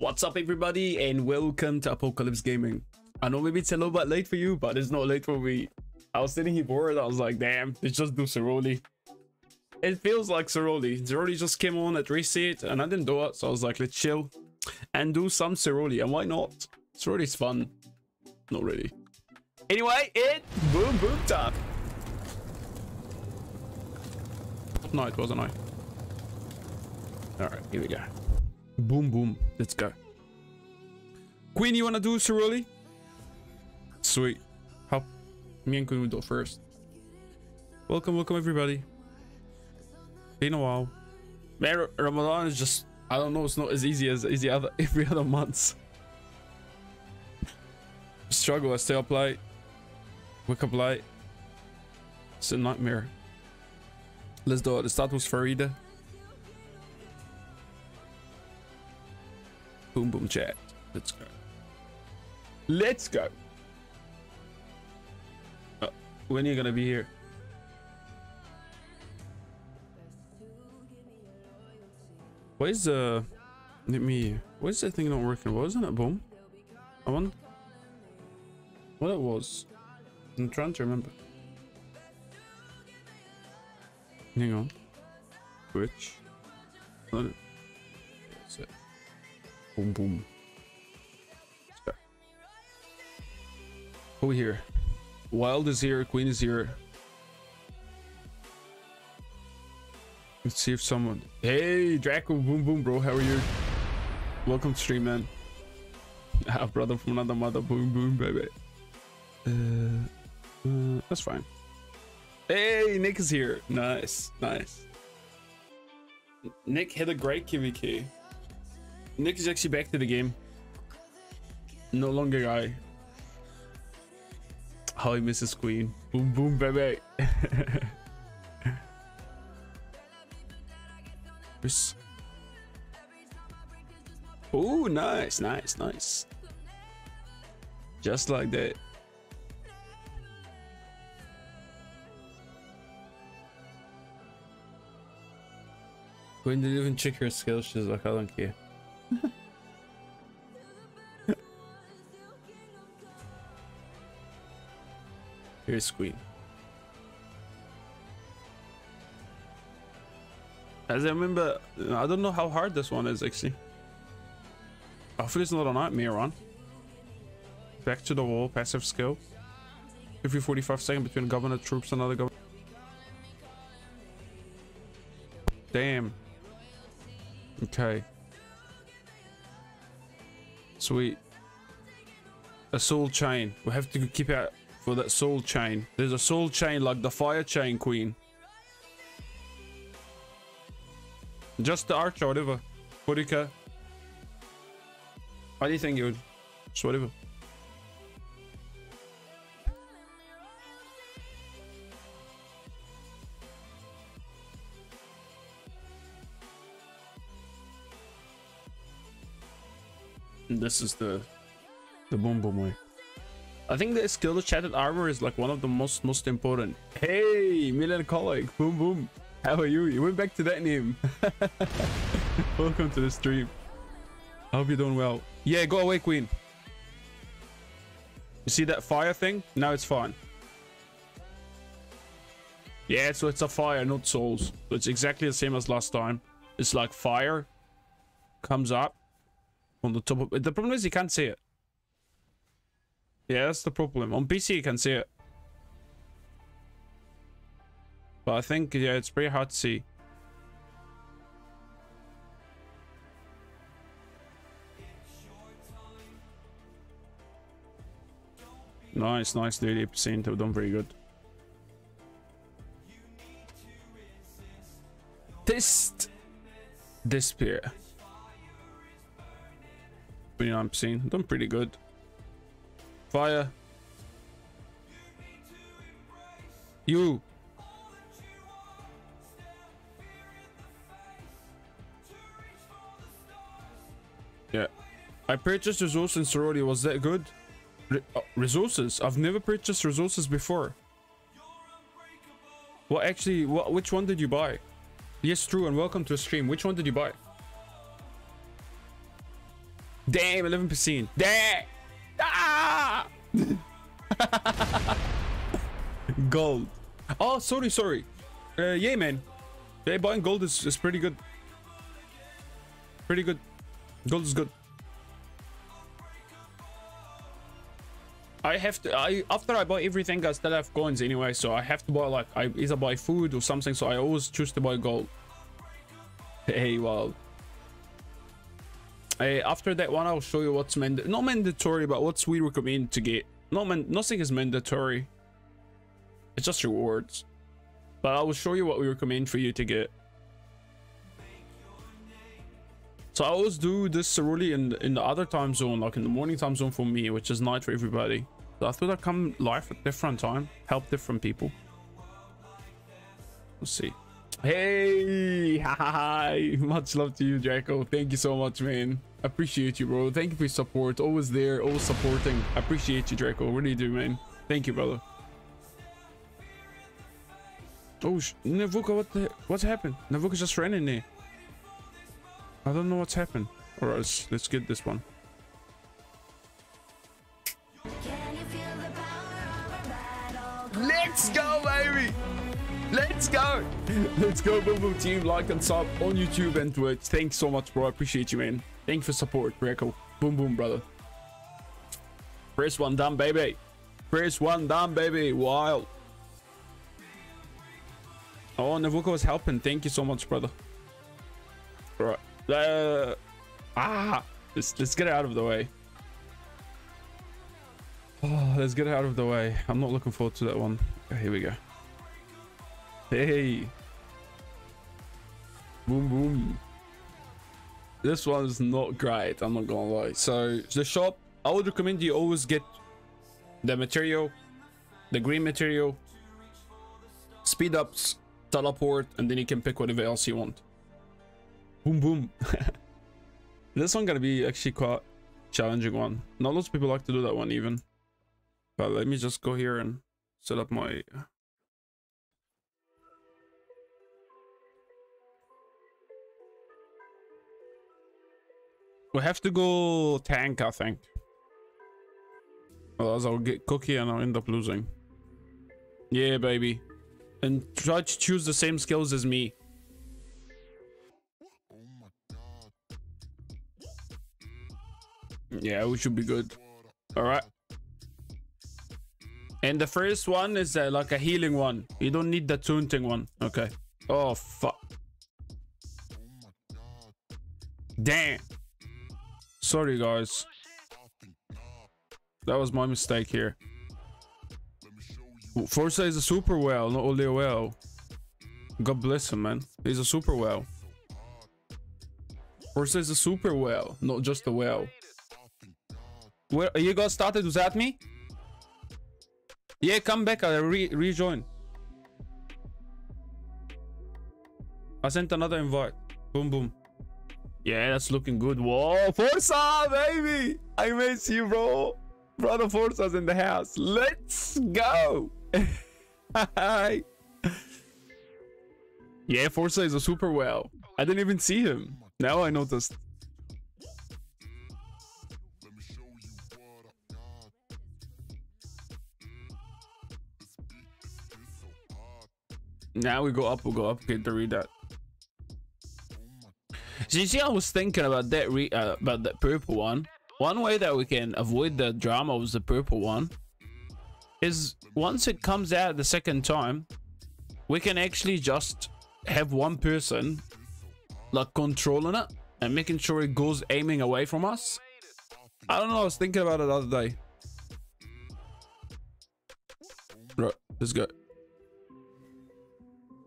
What's up everybody and welcome to Apocalypce Gaming. I know maybe it's a little bit late for you, but it's not late for me. I was sitting here bored, I was like, damn, let's just do Ceroli. It feels like Ceroli. Ceroli just came on at reset and I didn't do it, so I was like, let's chill and do some Ceroli. And why not? Ceroli's fun. Not really. Anyway, it boom boom time. No, it wasn't I. Alright, here we go. Boom, boom. Let's go. Queen, you want to do Ceroli? Sweet. How? Me and Queen do first. Welcome, welcome everybody. Been a while. Man, Ramadan is just, I don't know, it's not as easy as easy other every other month. Struggle, I stay up late. Wake up late. It's a nightmare. Let's do it. The start was Farida. Boom boom chat. Let's go. Let's go. Uh, when are you gonna be here? Why is the let me why is that thing not working? Wasn't it boom? I want what it was. I'm trying to remember. Hang on. Which? Boom, boom. Over here. Wild is here. Queen is here. Let's see if someone. Hey, Draco. Boom, boom, bro. How are you? Welcome to stream, man. Ah, brother from another mother. Boom, boom, baby. Uh, uh, that's fine. Hey, Nick is here. Nice, nice. Nick had a great KVK. Nick is actually back to the game. No longer guy. How misses Queen. Boom, boom, baby. Oh, nice, nice, nice. Just like that. When you even check her skills? She's like, I don't care. Here's Queen. As I remember, I don't know how hard this one is actually. Hopefully it's not a nightmare run. Back to the wall, passive skill. Every 45 seconds between governor troops and other governor. Damn. Okay. Sweet. A soul chain. We have to keep out for that soul chain. There's a soul chain like the fire chain queen. Just the archer, whatever. Purika. What do you think, you Just whatever. This is the the boom boom way. I think the skill shattered armor is like one of the most most important. Hey, melancholic, boom boom. How are you? You went back to that name. Welcome to the stream. I hope you're doing well. Yeah, go away, queen. You see that fire thing? Now it's fine. Yeah, so it's a fire, not souls. It's exactly the same as last time. It's like fire comes up on the top of it. The problem is you can't see it. Yeah, that's the problem. On PC you can see it. But I think, yeah, it's pretty hard to see. Nice, nice, 30%. I've done very good. Test Despair. 29%. I've done pretty good. Fire. You. Yeah. I purchased resources in sorority. Was that good? Re uh, resources? I've never purchased resources before. Well, actually, what, which one did you buy? Yes, true, and welcome to the stream. Which one did you buy? Damn, 11%. Damn. Ah! gold. Oh, sorry, sorry. Uh, yeah, man. Yeah, buying gold is, is pretty good. Pretty good. Gold is good. I have to. I after I buy everything, I still have coins anyway, so I have to buy like I either buy food or something. So I always choose to buy gold. Hey, well. Hey, after that one, I'll show you what's mand not mandatory, but what's we recommend to get. No man, nothing is mandatory. It's just rewards. But I will show you what we recommend for you to get. So I always do this really in in the other time zone, like in the morning time zone for me, which is night for everybody. So I thought I'd come live at different time, help different people. Let's see. Hey, hi, much love to you, Draco. Thank you so much, man. Appreciate you, bro. Thank you for your support. Always there, always supporting. Appreciate you, Draco. Really do, man. Thank you, brother. Oh, Navuka, what the, what's happened? Navuka just ran in there. I don't know what's happened. Alright, let's, let's get this one. Let's go, baby! Let's go! Let's go, Boom Boom team. Like and sub on YouTube and Twitch. Thanks so much, bro. I appreciate you, man. Thank you for support, Greco. Boom Boom, brother. Press one down, baby. Press one down, baby. Wild. Oh, Navuka was helping. Thank you so much, brother. Alright. Uh, ah, let's, let's get it out of the way. Oh, let's get it out of the way. I'm not looking forward to that one. Here we go. Hey. Boom, boom. This one is not great. I'm not gonna lie. So the shop, I would recommend you always get the material, the green material, speed ups, teleport, and then you can pick whatever else you want. Boom, boom. this one gonna be actually quite challenging one. Not lots of people like to do that one even. But let me just go here and set up my... We have to go tank, I think. Otherwise I'll get cookie and I'll end up losing. Yeah, baby. And try to choose the same skills as me. Yeah, we should be good. All right. And the first one is uh, like a healing one. You don't need the taunting one. Okay. Oh, fuck. Damn. Sorry, guys. That was my mistake here. Forza is a super well, not only a well. God bless him, man. He's a super well. Forza is a super well, not just a well. Where you got started without me? Yeah, come back. I re rejoin. I sent another invite. Boom, boom. Yeah, that's looking good. Whoa, Forza, baby! I miss you, bro. Brother Forza's in the house. Let's go. Yeah, Forza is a super well. I didn't even see him. Now I noticed. Now we go up, we'll go up. Okay, to read that. You see, I was thinking about that re uh, about that purple one. One way that we can avoid the drama with the purple one is once it comes out the second time, we can actually just have one person like controlling it and making sure it goes aiming away from us. I don't know, I was thinking about it the other day. Right, let's go.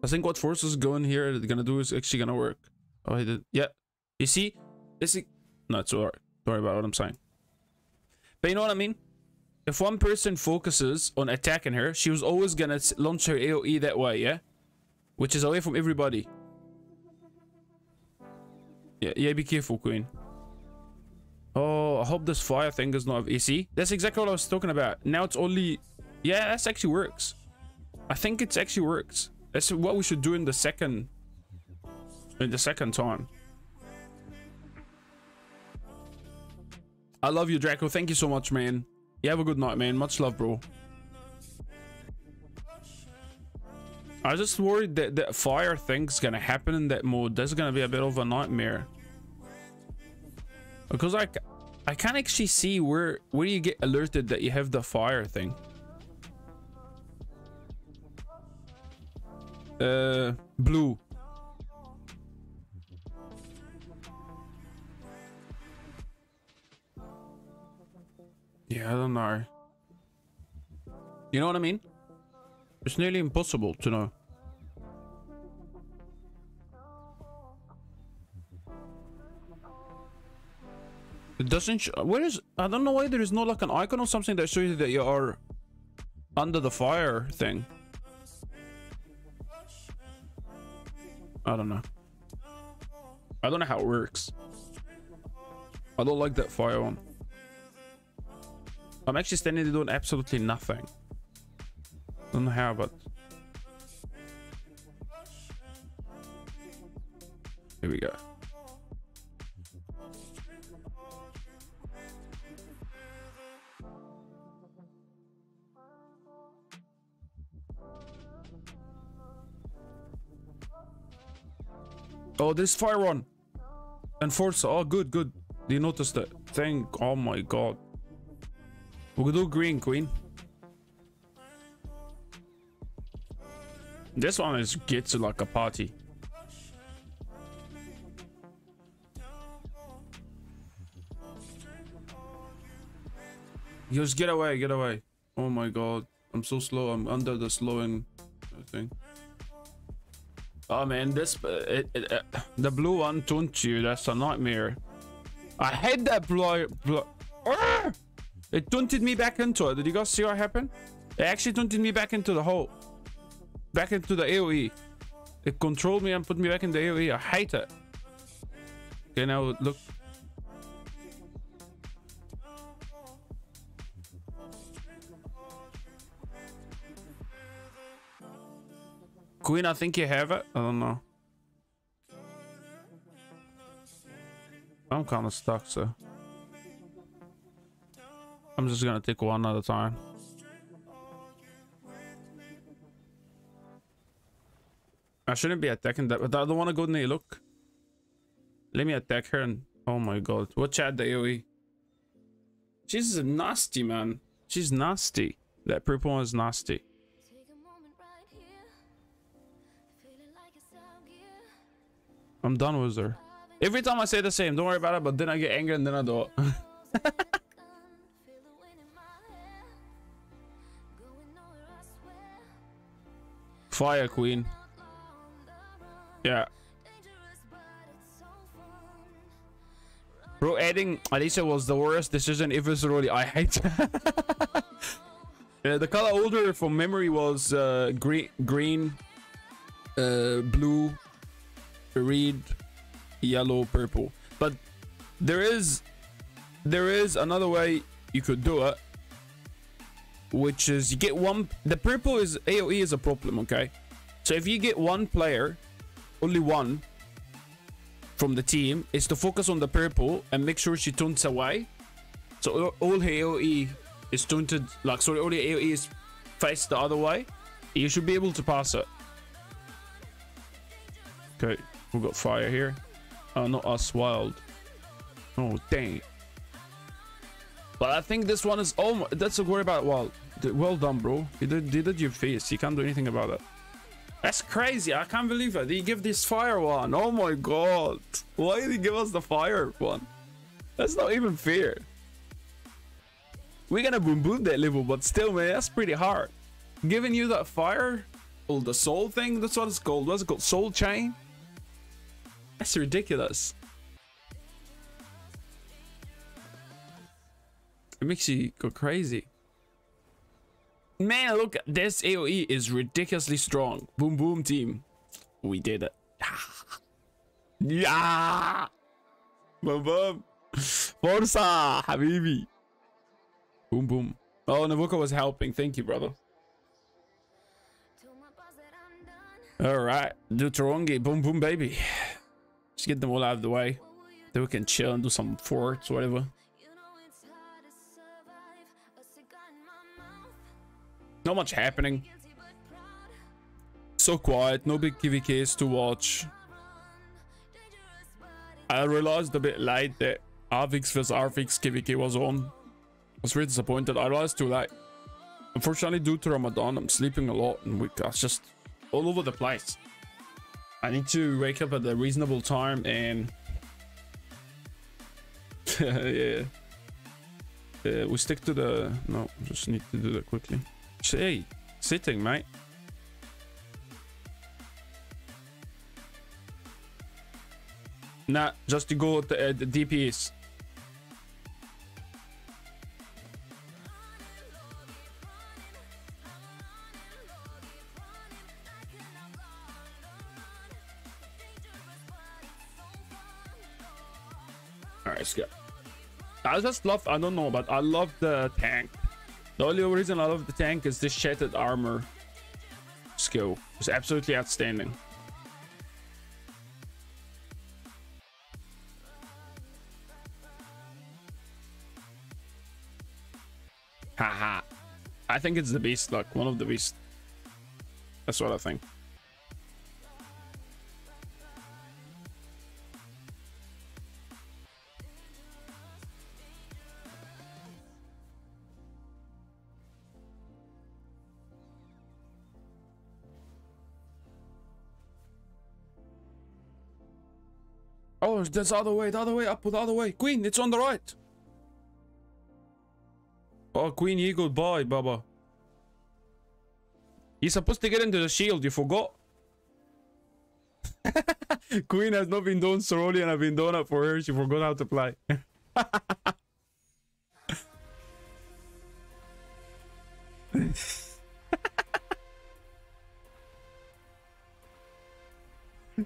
I think what Force is going here gonna do is actually gonna work. Oh, he did. Yeah. You see? Is... No, it's alright. Sorry about what I'm saying. But you know what I mean? If one person focuses on attacking her, she was always gonna launch her AoE that way, yeah? Which is away from everybody. Yeah, yeah, be careful, Queen. Oh, I hope this fire thing is not... You see? That's exactly what I was talking about. Now it's only... Yeah, that actually works. I think it actually works. That's what we should do in the second the second time. I love you, Draco. Thank you so much, man. You have a good night, man. Much love, bro. I just worried that that fire thing's gonna happen in that mode. That's gonna be a bit of a nightmare. Because I, I can't actually see where where you get alerted that you have the fire thing. Uh, blue. Yeah, I don't know. You know what I mean? It's nearly impossible to know. It doesn't where is I don't know why there is no like an icon or something that shows you that you are under the fire thing. I don't know. I don't know how it works. I don't like that fire one. I'm actually standing there doing absolutely nothing. Don't know how, but... Here we go. Oh, there's fire on. And Forza. Oh, good, good. Do you notice that? Thank. Oh my god. We'll do green, queen. This one is get to like a party. Just get away, get away. Oh my god. I'm so slow. I'm under the slowing thing. Oh man, this uh, it, it, uh, the blue one don't you? That's a nightmare. I hate that blue. blue. It taunted me back into it. Did you guys see what happened? It actually taunted me back into the hole. Back into the AoE. It controlled me and put me back in the AoE. I hate it. Okay, now look. Queen, I think you have it. I don't know. I'm kind of stuck, so. I'm just gonna take one at a time. I shouldn't be attacking that, but I don't want to go near. Look. Let me attack her and... Oh my god. Watch out the AoE. She's nasty, man. She's nasty. That purple one is nasty. I'm done with her. Every time I say the same, don't worry about it, but then I get angry and then I do Fire Queen. Yeah. Bro, adding Alicia was the worst decision ever. I hate The color order from memory was uh, green, green uh, blue, red, yellow, purple. But there is there is another way you could do it which is you get one the purple is aoe is a problem okay? So if you get one player only one from the team is to focus on the purple and make sure she turns away. So all her aoe is taunted like sorry all the aoe is faced the other way you should be able to pass it. Okay we got fire here. Oh not us wild. Oh dang. But I think this one is oh that's a worry about wild well done, bro. You did, you did your face. You can't do anything about it. That's crazy. I can't believe it. Did you give this fire one? Oh my god. Why did he give us the fire one? That's not even fair. We're gonna boom boom that level, but still, man, that's pretty hard. Giving you that fire, oh, the soul thing, that's what it's called. What's it called? Soul chain? That's ridiculous. It makes you go crazy. Man, look, this AoE is ridiculously strong. Boom, boom, team. We did it. yeah! Boom, boom. Forza, Habibi. Boom, boom. Oh, Navuka was helping. Thank you, brother. All right, Deuterongi, boom, boom, baby. Just get them all out of the way. Then we can chill and do some forts, whatever. Not much happening. So quiet, no big KVKs to watch. I realized a bit late that Arvix vs Arvix KVK was on. I was really disappointed. I realized too late. Unfortunately, due to Ramadan, I'm sleeping a lot and we got just all over the place. I need to wake up at a reasonable time and yeah. Yeah, we stick to the no, just need to do that quickly. Hey, sitting, mate. Nah, just to go to uh, the DPS. Alright, let's go. I just love, I don't know, but I love the tank. The only reason I love the tank is this shattered armor skill. It's absolutely outstanding. Haha. I think it's the beast, like one of the beast. That's what I think. That's the other way, the other way, up the other way. Queen, it's on the right. Oh, Queen Eagle, bye, Baba. You're supposed to get into the shield, you forgot. Queen has not been doing and I've been doing it for her. She forgot how to play.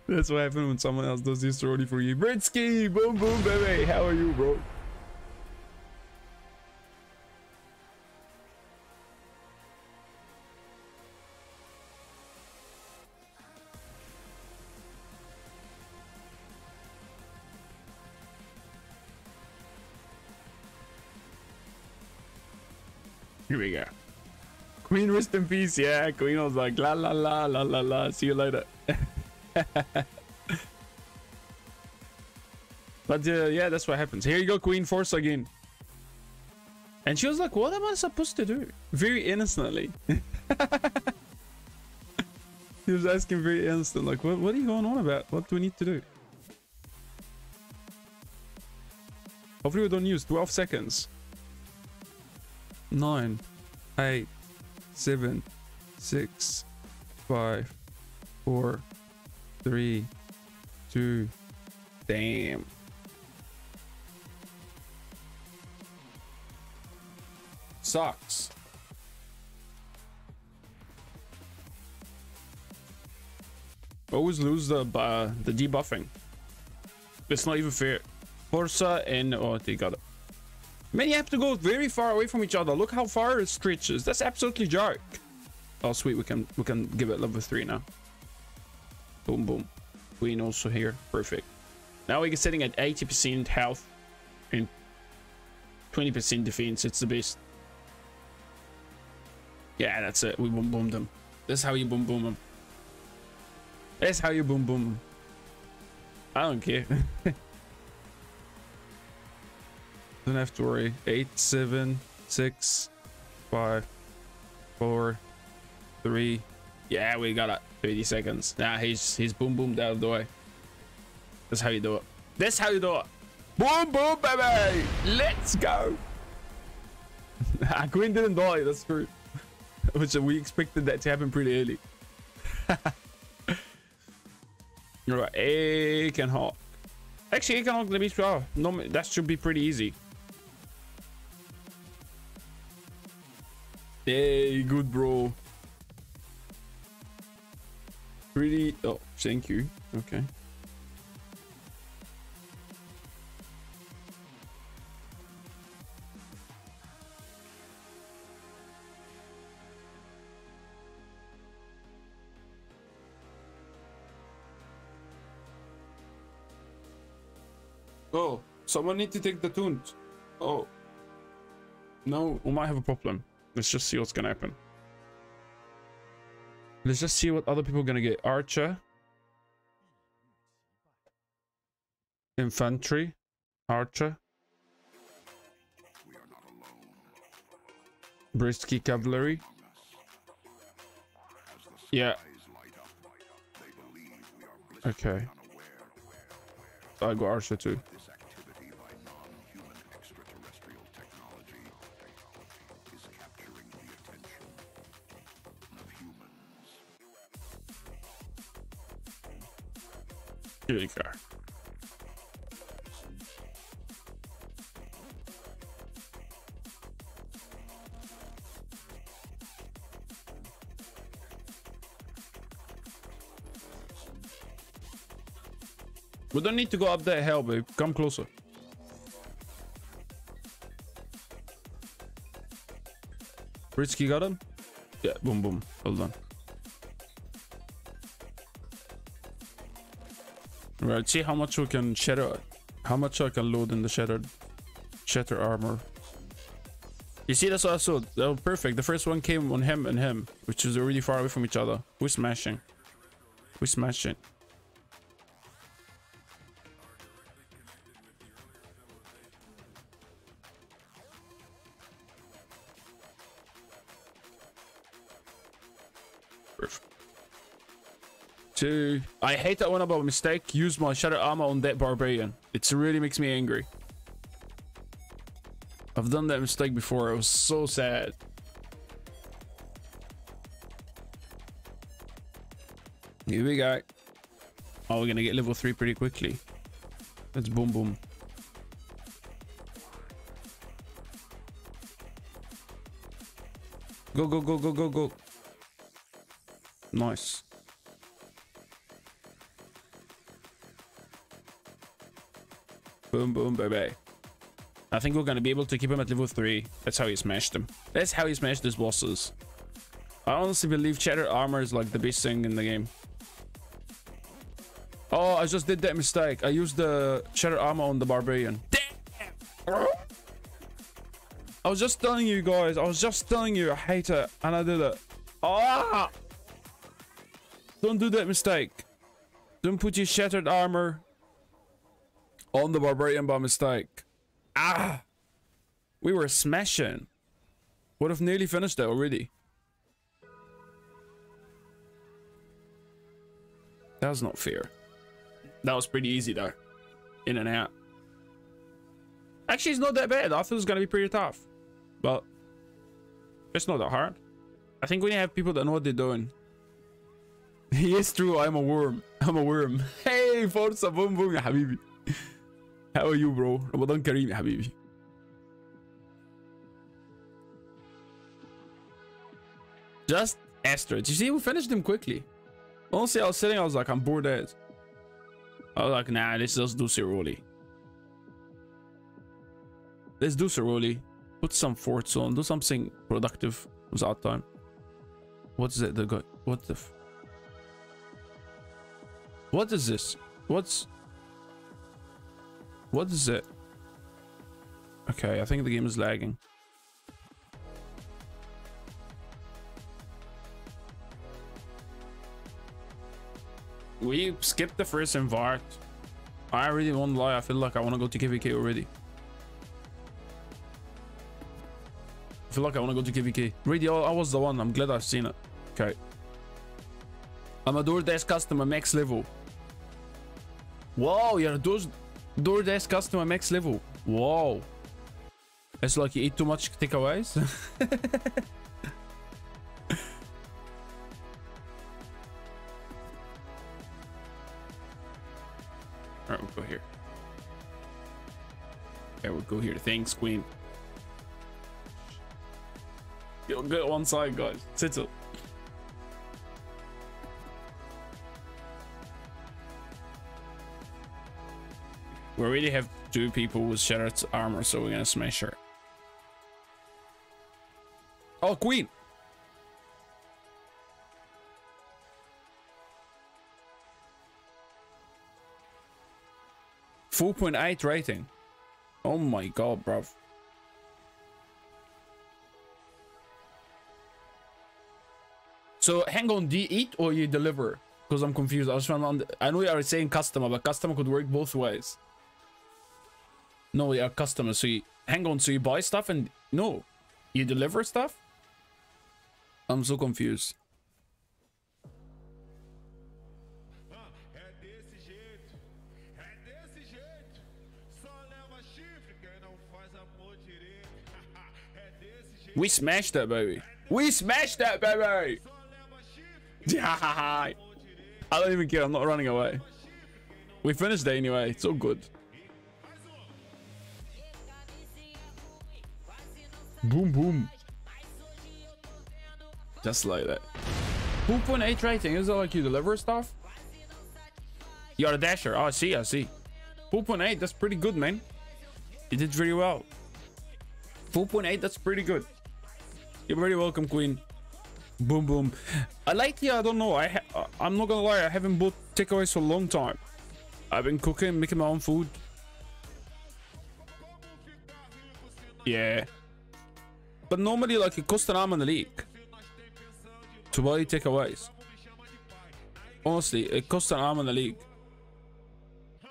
That's what happens when someone else does this already for you. Britsky, boom boom baby. How are you, bro? Here we go. Queen rest in peace. Yeah, Queen was like la la la la la la. See you later. but uh, yeah, that's what happens. Here you go, Queen Force again. And she was like, what am I supposed to do? Very innocently. he was asking very innocent, like, what, what are you going on about? What do we need to do? Hopefully we don't use 12 seconds. 9, 8, 7, 6, 5, 4, three, two, damn. Sucks. Always lose the uh, the debuffing. It's not even fair. Forza and oh they got it. Man, you have to go very far away from each other. Look how far it stretches. That's absolutely joke. Oh sweet, we can we can give it level three now. Boom, boom. Queen also here. Perfect. Now we're sitting at 80% health and 20% defense. It's the best. Yeah, that's it. We boom boom them. That's how you boom boom them. That's how you boom boom them. I don't care. don't have to worry. Eight, seven, six, five, four, three. Yeah, we got it. 30 seconds. Nah, he's he's boom boomed out of the way. That's how you do it. That's how you do it. Boom boom baby! Let's go! Queen didn't die, that's true. Which we expected that to happen pretty early. Alright, Aiken Hawk. Actually, Aiken Hawk, let me try. No, that should be pretty easy. Hey, good bro. Pretty. Oh, thank you. Okay. Oh, someone need to take the tunes. Oh. No, we might have a problem. Let's just see what's gonna happen. Let's just see what other people are gonna get. Archer. Infantry. Archer. Brisky Cavalry. Yeah. Okay. I got Archer too. You go. We don't need to go up that hill, babe. Come closer. Britsky got him? Yeah, boom, boom. Well done. Right, see how much we can shatter, how much I can load in the shattered, shatter armor. You see, that's what I saw. They were perfect. The first one came on him and him, which is already far away from each other. We're smashing. We're smashing. Two. I hate that one about mistake. Use my shatter armor on that barbarian. It really makes me angry. I've done that mistake before. It was so sad. Here we go. Oh, we're gonna get level three pretty quickly. Let's boom boom. Go go go go go go. Nice. Boom, boom, bye-bye. I think we're going to be able to keep him at level 3. That's how he smashed them. That's how he smashed these bosses. I honestly believe Shattered Armor is like the best thing in the game. Oh, I just did that mistake. I used the Shattered Armor on the Barbarian. Damn! I was just telling you guys. I was just telling you I hate it. And I did it. Ah! Don't do that mistake. Don't put your Shattered Armor on the barbarian by mistake. Ah! We were smashing. Would have nearly finished that already. That was not fair. That was pretty easy though. In and out. Actually, it's not that bad. I thought it was going to be pretty tough. But it's not that hard. I think we have people that know what they're doing. yes, true. I'm a worm. I'm a worm. Hey, Forza Boom Boom, Habibi. How are you bro? رمضان كريم Habibi. Just asteroids. You see, we finished them quickly. Honestly, I was sitting, I was like, I'm bored as. I was like, nah, let's just do Ceroli. Let's do Ceroli. Put some forts on. Do something productive. without time. What's that? The guy? What the? what is this? What's what is it? Okay, I think the game is lagging. We skipped the first invite. I really won't lie. I feel like I want to go to KVK already. I feel like I want to go to KVK. Really, I was the one. I'm glad I've seen it. Okay. I'm a DoorDash customer, max level. Wow, you're a Door DoorDash customer, max level. Wow. It's like you eat too much takeaways. Alright, we'll go here. Okay, we'll go here. Thanks, Queen. You'll get one side, guys. Sit We already have two people with shattered armor, so we're gonna smash her. Oh, Queen! Four point eight rating. Oh my god, bruv. So hang on, do you eat or you deliver? Because I'm confused. I was trying to. I know you are saying customer, but customer could work both ways. No, you are customer. So you hang on. So you buy stuff and no, you deliver stuff. I'm so confused. We smashed that baby. We smashed that baby. I don't even care. I'm not running away. We finished it anyway. It's all good. Boom, boom. Just like that. 2.8 rating. Is it like you deliver stuff? You're a dasher. Oh, I see. I see. 4.8. That's pretty good, man. You did very well. 4.8. That's pretty good. You're very welcome, Queen. Boom, boom. I like lately, I don't know. I ha- uh, I'm not gonna lie. I haven't bought takeaways for a long time. I've been cooking, making my own food. Yeah. But normally, like, it costs an arm and a leg to buy takeaways. Honestly, it costs an arm and a leg.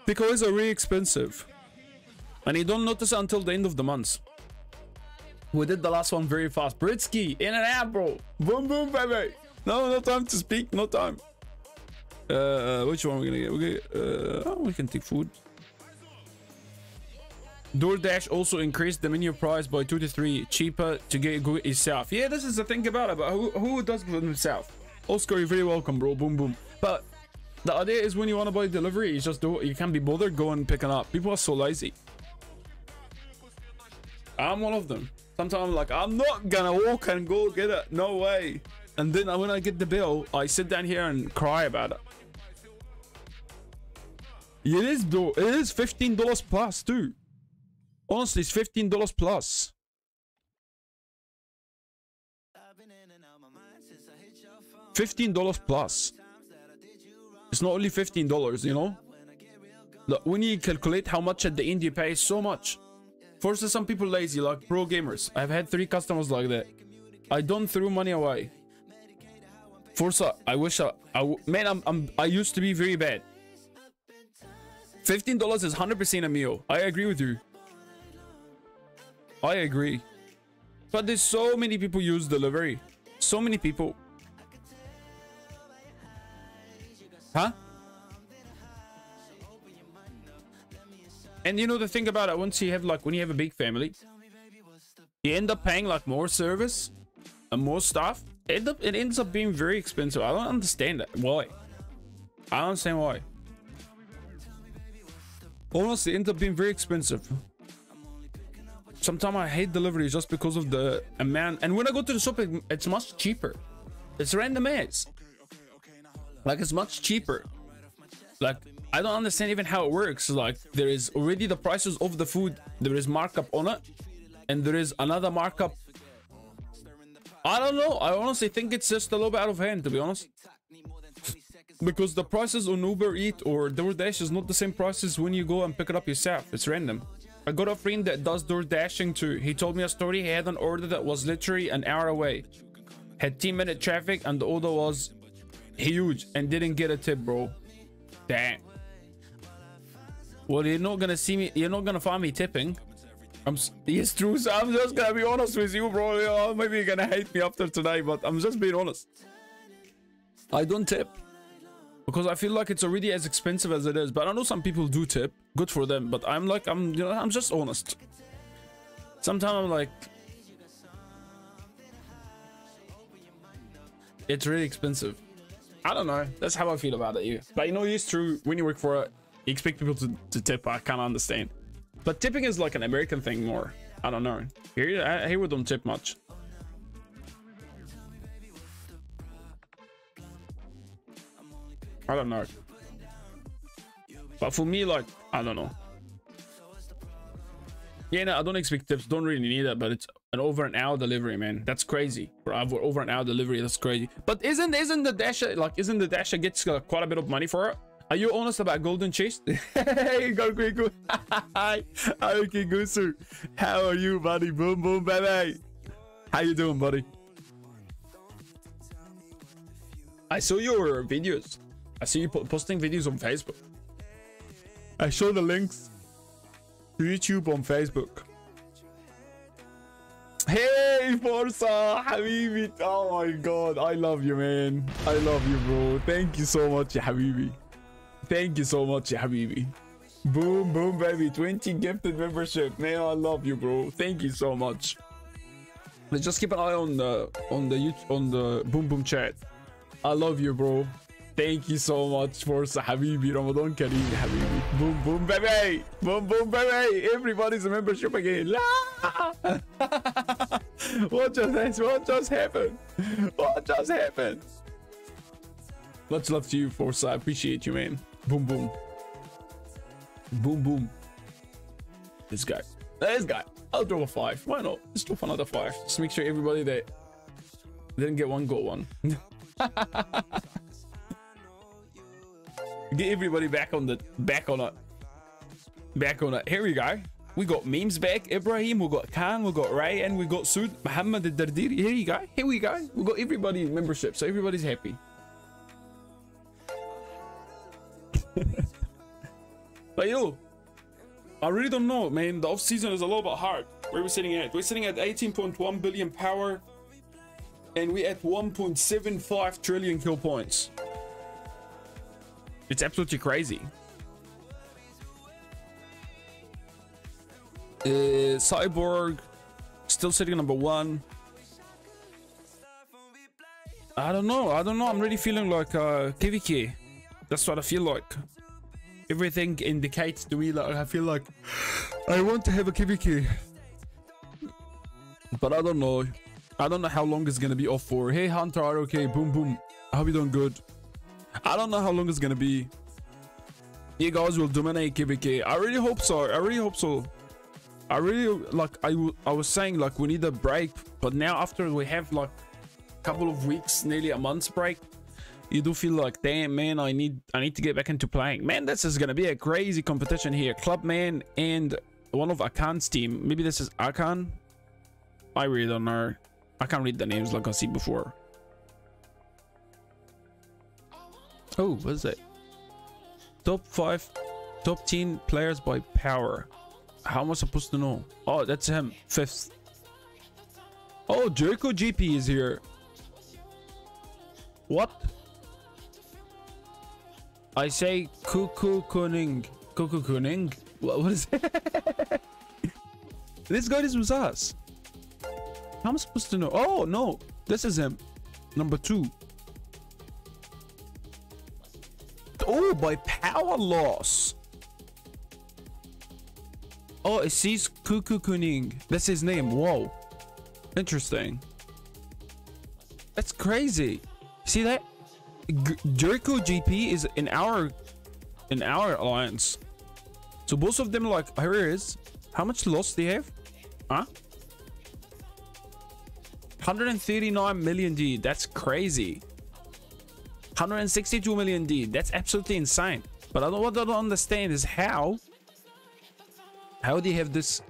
Takeaways are really expensive. And you don't notice until the end of the month. We did the last one very fast. Britsky, in and out, bro. Boom, boom, baby. No, no time to speak. No time. Uh, which one are we gonna get? Get, uh, we can take food. DoorDash also increased the menu price by two to three, cheaper to get go itself. Yeah, this is the thing about it. But who who does for himself? Oscar, you're very welcome, bro. Boom, boom. But the idea is when you want to buy delivery, you just do. You can't be bothered going and picking up. People are so lazy. I'm one of them. Sometimes I'm like, I'm not gonna walk and go get it. No way. And then when I get the bill, I sit down here and cry about it. It is though. It is fifteen dollars plus too. Honestly, it's fifteen dollars plus. Fifteen dollars plus. It's not only fifteen dollars, you know. Look, when you calculate how much at the end you pay, so much. Forces some people lazy, like pro gamers. I've had three customers like that. I don't throw money away. Forza, I wish I, I man, I'm, I'm, I used to be very bad. Fifteen dollars is hundred percent a meal. I agree with you. I agree. But there's so many people use delivery. So many people. Huh? And you know the thing about it, once you have like when you have a big family, you end up paying like more service and more stuff. It, end up, it ends up being very expensive. I don't understand that. Why? I don't understand why. Honestly, it ends up being very expensive. Sometimes I hate deliveries just because of the amount. And when I go to the shop, it- it's much cheaper. It's random ass. Like it's much cheaper. Like I don't understand even how it works. Like there is already the prices of the food. There is markup on it, and there is another markup. I don't know. I honestly think it's just a little bit out of hand, to be honest. because the prices on Uber Eat or DoorDash is not the same prices when you go and pick it up yourself. It's random. I got a friend that does door dashing too. He told me a story. He had an order that was literally an hour away. Had 10 minute traffic and the order was huge and didn't get a tip, bro. Damn. Well, you're not gonna see me. You're not gonna find me tipping. I'm. It's true. So I'm just gonna be honest with you, bro. Maybe you're gonna hate me after today, but I'm just being honest. I don't tip because I feel like it's already as expensive as it is. But I know some people do tip. Good for them. But I'm like, I'm. You know, I'm just honest. Sometimes I'm like, it's really expensive. I don't know. That's how I feel about it. You, but you know, it's true. When you work for it, you expect people to, to tip. I kind of understand. But tipping is like an American thing more. I don't know. Here, here we don't tip much. I don't know. But for me, like, I don't know. Yeah, no, I don't expect tips. Don't really need it, but it's an over an hour delivery, man. That's crazy. Over over an hour delivery, that's crazy. But isn't isn't the Dasher like isn't the Dasher gets uh, quite a bit of money for it? Are you honest about Golden Chase? hey, go quick, go. Hi, okay, Gusu. How are you, buddy? Boom, boom, baby. How you doing, buddy? I saw your videos. I see you posting videos on Facebook. I show the links to YouTube on Facebook. Hey, Forza, Habibi. Oh my god, I love you, man. I love you, bro. Thank you so much, Habibi. Thank you so much, Habibi. Boom, boom, baby. 20 gifted membership. Man, I love you, bro. Thank you so much. Let's just keep an eye on the on the YouTube, on the boom boom chat. I love you, bro. Thank you so much for Habibi Ramadan Kareem Habibi. Boom boom baby. Boom boom baby. Everybody's a membership again. What just what just happened? What just happened? Much love to you, Forza. I appreciate you, man. Boom boom. Boom boom. This guy. This guy. I'll draw a five. Why not? Let's draw another five. Just make sure everybody that didn't get one got one. Get everybody back on the back on it. Back on it. Here we go. We got memes back. Ibrahim, we got Khan, we got Ray, and we got Sud Muhammad al Dardiri. Here you go. Here we go. We got everybody in membership, so everybody's happy. but yo, I really don't know, man. The off season is a little bit hard. Where are we sitting at? We're sitting at 18.1 billion power, and we're at 1.75 trillion kill points. It's absolutely crazy. Uh, Cyborg still sitting number one. I don't know. I don't know. I'm really feeling like uh, KVK. That's what I feel like. Everything indicates to me like I feel like I want to have a KVK. But I don't know. I don't know how long it's gonna be off for. Hey Hunter, okay, boom boom. I hope you're doing good. I don't know how long it's gonna be. You guys will dominate KVK. I really hope so. I really hope so. I really like. I I was saying like we need a break, but now after we have like a couple of weeks, nearly a month's break, you do feel like, damn man, I need I need to get back into playing. Man, this is gonna be a crazy competition here. Clubman and one of Akan's team. Maybe this is Akan. I really don't know. I can't read the names like I see before. Oh, what is it? Top 5, top 10 players by power. How am I supposed to know? Oh, that's him. Fifth. Oh, Jericho GP is here. What? I say Kuku Kuning. Kuku Kuning? What, what is it? this guy is with us. How am I supposed to know? Oh, no. This is him. Number two. Oh, by power loss. Oh, it says Kuku Kuning. That's his name. Whoa. Interesting. That's crazy. See that? Jericho GP is in our in our alliance. So both of them like here it is. How much loss they have? Huh? 139 million D. That's crazy. 162 million D. That's absolutely insane. But I don't, what I don't understand is how. How do you have this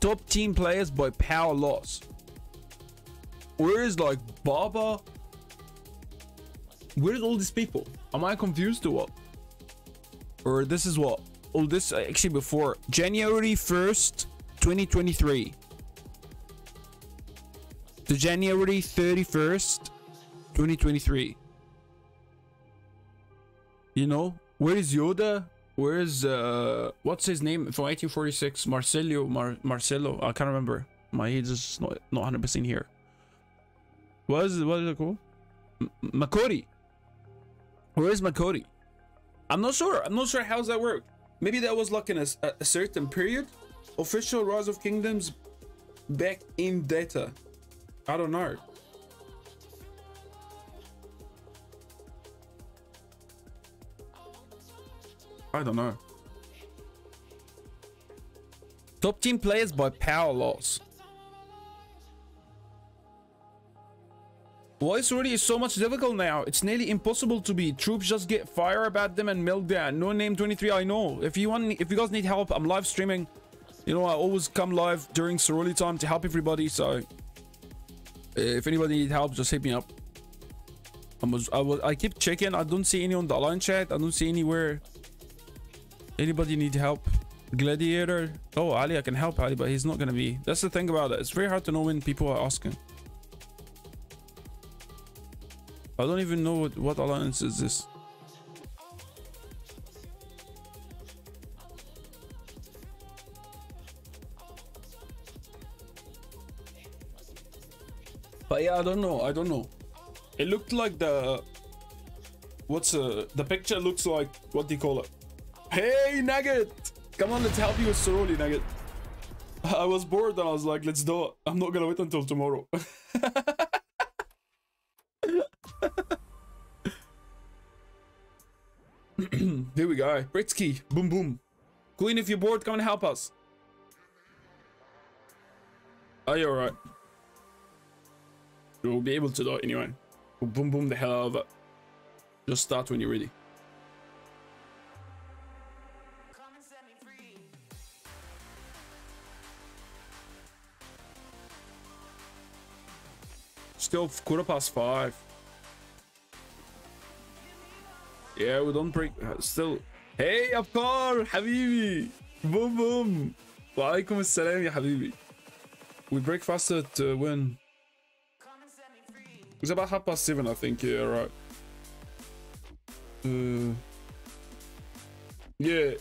top team players by power loss? Where is like Baba? Where's all these people? Am I confused or what? Or this is what? All this uh, actually before January 1st, 2023 to January 31st, 2023. You know, where is Yoda? Where is uh what's his name from 1846? Marcello Mar Marcelo. I can't remember. My head is not not 100 percent here. What is what is it called? M Makori. Where is Makori? I'm not sure. I'm not sure how's that work. Maybe that was like in a, a certain period. Official Rise of Kingdoms back in data. I don't know. I don't know. Top team players by power loss. Voice already is so much difficult now. It's nearly impossible to be. Troops just get fire about them and melt down. No name 23, I know. If you want, if you guys need help, I'm live streaming. You know, I always come live during Ceroli time to help everybody. So, eh, if anybody needs help, just hit me up. I was, I was, I keep checking. I don't see any on the line chat. I don't see anywhere. Anybody need help? Gladiator. Oh, Ali, I can help Ali, but he's not gonna be. That's the thing about it. It's very hard to know when people are asking. I don't even know what, what alliance is this. But yeah, I don't know. I don't know. It looked like the what's uh the picture looks like what do you call it? Hey Nugget! Come on, let's help you with Ceroli, Nugget. I was bored and I was like, let's do it. I'm not gonna wait until tomorrow. Here we go. Britsky. Boom boom. Queen, if you're bored, come and help us. Are you alright? You'll be able to do it anyway. Boom boom the hell out of it. Just start when you're ready. Still quarter past five. Yeah, we don't break. uh, Still. Hey, Afkar, حبيبي. Boom boom. وعليكم السلام يا حبيبي. We break fast at uh, when? It's about half past seven, I think. Yeah, right. Uh, yeah.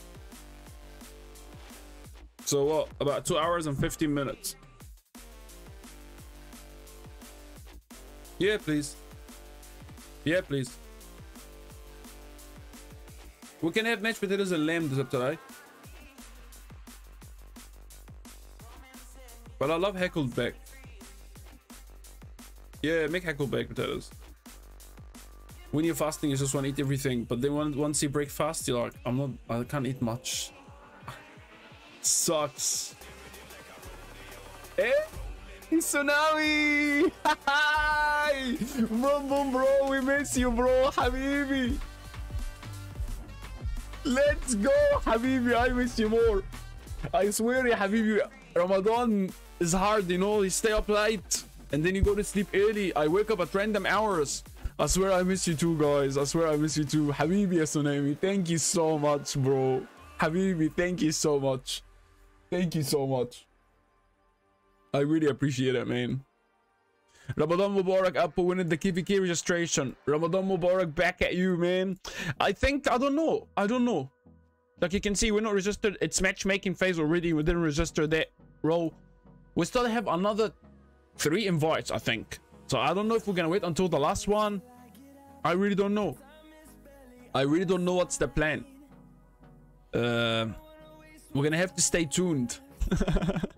So what? About two hours and 15 minutes. Yeah, please. Yeah, please. We can have mashed potatoes and lamb this up today. But I love heckled back. Yeah, make heckled baked potatoes. When you're fasting, you just want to eat everything. But then once you break fast, you're like, I'm not, I can't eat much. Sucks. Eh? Tsunami! Hi! Boom, boom, bro. We miss you, bro. Habibi. Let's go, Habibi. I miss you more. I swear, Habibi. Ramadan is hard, you know. You stay up late and then you go to sleep early. I wake up at random hours. I swear I miss you too, guys. I swear I miss you too. Habibi Asunami, thank you so much, bro. Habibi, thank you so much. Thank you so much. I really appreciate it, man. Ramadan Mubarak Apple winning the KVK registration. Ramadan Mubarak back at you, man. I think, I don't know. I don't know. Like you can see, we're not registered. It's matchmaking phase already. We didn't register that role. We still have another three invites, I think. So I don't know if we're gonna wait until the last one. I really don't know. I really don't know what's the plan. Uh, we're gonna have to stay tuned.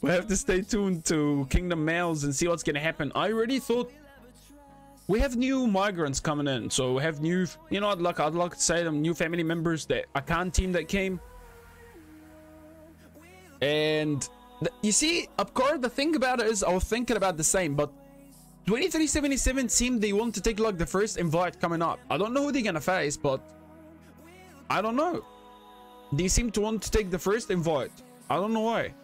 we have to stay tuned to Kingdom Mails and see what's gonna happen. I already thought we have new migrants coming in, so we have new, you know, I'd like I'd like to say them new family members that Akan team that came, and th- you see, of course, the thing about it is I was thinking about the same, but 2377 seemed they want to take like the first invite coming up. I don't know who they're gonna face, but I don't know. They seem to want to take the first invite. I don't know why.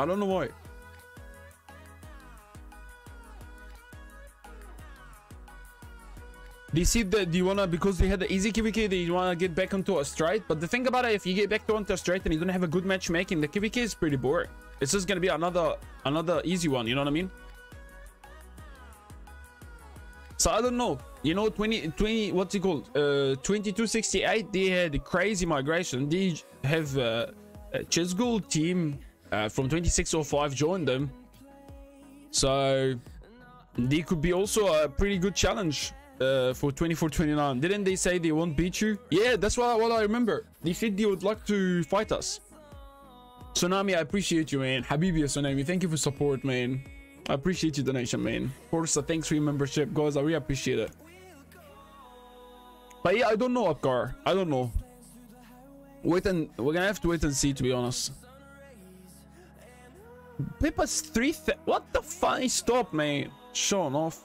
I don't know why. They see that you wanna because they had the easy KVK, they wanna get back onto a straight. But the thing about it, if you get back to onto a straight and you don't have a good matchmaking, the KVK is pretty boring. It's just gonna be another another easy one, you know what I mean? So I don't know. You know, 20, 20 what's it called? Uh, 2268, they had a crazy migration. They have uh, a Chesgold team uh, from 2605 joined them. So they could be also a pretty good challenge uh, for 24-29. Didn't they say they won't beat you? Yeah, that's what, what I remember. They said they would like to fight us. Tsunami, I appreciate you, man. Habibi Tsunami, thank you for support, man. I appreciate your donation, man. Forza, thanks for your membership, guys. I really appreciate it. But yeah, I don't know, Apgar. I don't know. Wait and we're gonna have to wait and see, to be honest. Pippa's three. Th what the fuck? Stop, man. Showing off.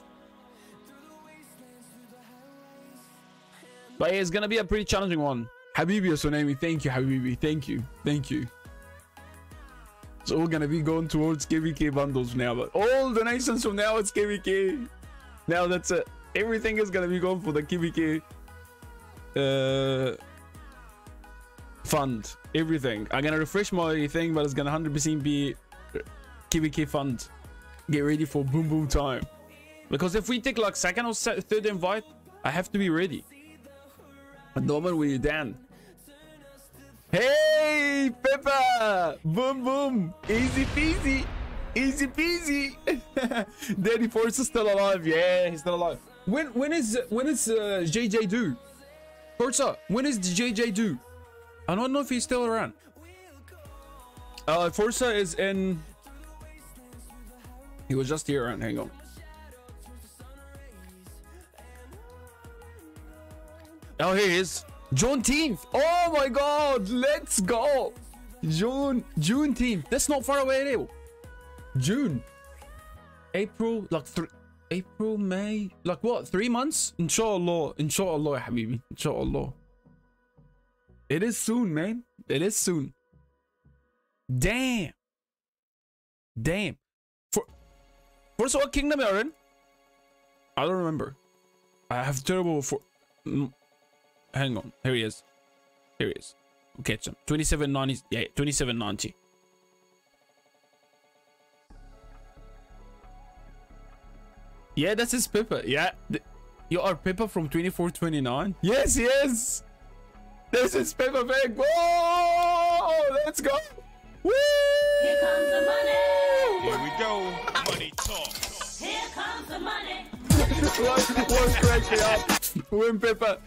But it's gonna be a pretty challenging one. Habibi Tsunami, thank you, Habibi. Thank you. Thank you. It's all gonna be going towards KVK bundles now, but all donations from now it's KVK. Now that's it. Everything is gonna be going for the KVK uh, fund. Everything. I'm gonna refresh my thing, but it's gonna 100% be KVK fund. Get ready for boom boom time. Because if we take like second or third invite, I have to be ready. At the moment we're done. Hey, Peppa! Boom, boom! Easy peasy! Easy peasy! Daddy Force is still alive. Yeah, he's still alive. When when is when is uh, JJ due? Forza, when is JJ due? I don't know if he's still around. Uh, Forza is in. He was just here. And hang on. Oh, here he is. Juneteenth. Oh my god, let's go. June, Juneteenth. That's not far away at all. June. April, like three. April, May, like what? Three months? Inshallah, inshallah, habibi, inshallah. It is soon, man. It is soon. Damn. Damn. For first what kingdom are in? I don't remember. I have terrible for. mm, Hang on. Here he is. Here he is. We'll catch him. 2790. Yeah, 2790. Yeah, that's his Pippa. Yeah. You are Pippa from 2429? Yes, yes. This is Pippa Pig. Whoa! Let's go. Woo! Here comes the money. Here we go. What cracked me up when Peppa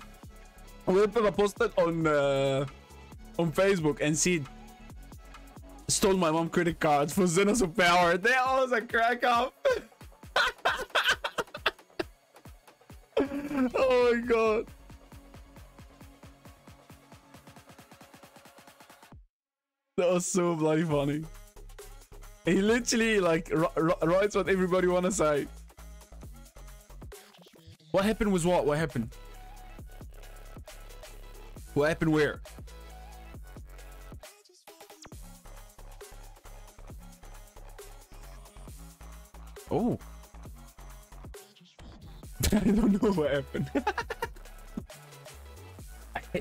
when Peppa posted on uh, on Facebook and she stole my mom credit cards for Zenos of Power. All was a crack up. oh my god. That was so bloody funny. He literally like writes what everybody wanna say. What happened was what? What happened? What happened where? Oh. I don't know what happened.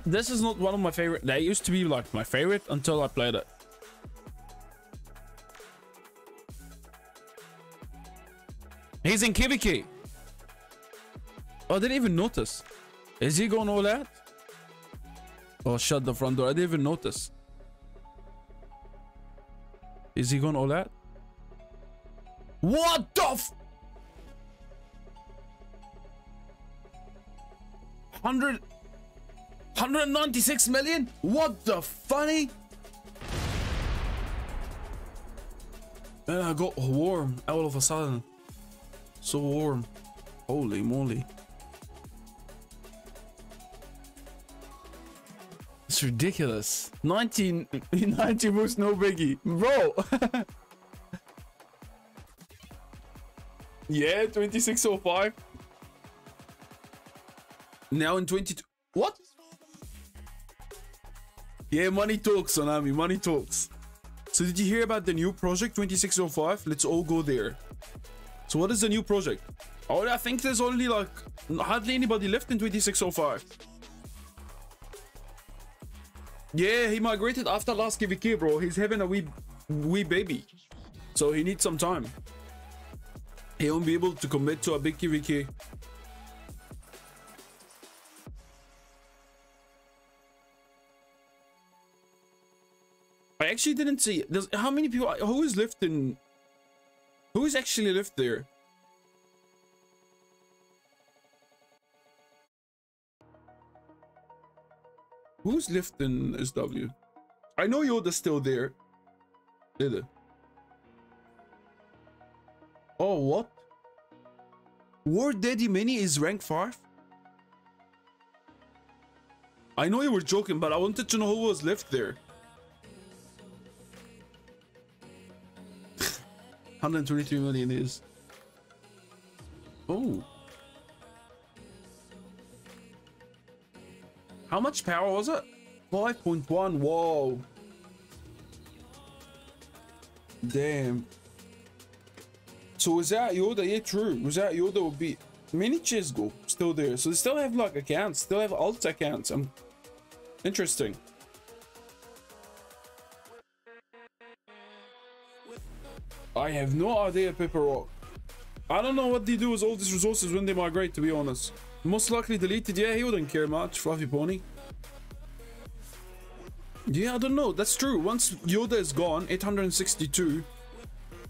This is not one of my favorite. That used to be like my favorite until I played it. He's in KVK. Oh, I didn't even notice. Is he going all out? Oh, shut the front door. I didn't even notice. Is he going all out? What the f- 100 196 million? What the funny? Man, I got warm all of a sudden. So warm. Holy moly. It's ridiculous. 19, 90 moves, no biggie. Bro. yeah, 2605. Now in 22. What? Yeah, money talks, Tsunami. Money talks. So did you hear about the new project 2605? Let's all go there. So what is the new project? Oh, I think there's only like hardly anybody left in 2605. Yeah, he migrated after last KVK, bro. He's having a wee, wee baby. So he needs some time. He won't be able to commit to a big KVK. I actually didn't see how many people who is left in who is actually left there? Who's left in SW? I know Yoda's still there. Did it? Oh, what? War Daddy Mini is rank 5? I know you were joking, but I wanted to know who was left there. 123 million is. Oh. How much power was it? 5.1. Whoa. Damn. So without Yoda, yeah, true. Without Yoda would be many chess go still there. So they still have like accounts, still have alt accounts. Um, interesting. I have no idea, Pepper Rock. I don't know what they do with all these resources when they migrate, to be honest. Most likely deleted. Yeah, he wouldn't care much, Fluffy Pony. Yeah, I don't know. That's true. Once Yoda is gone, 862.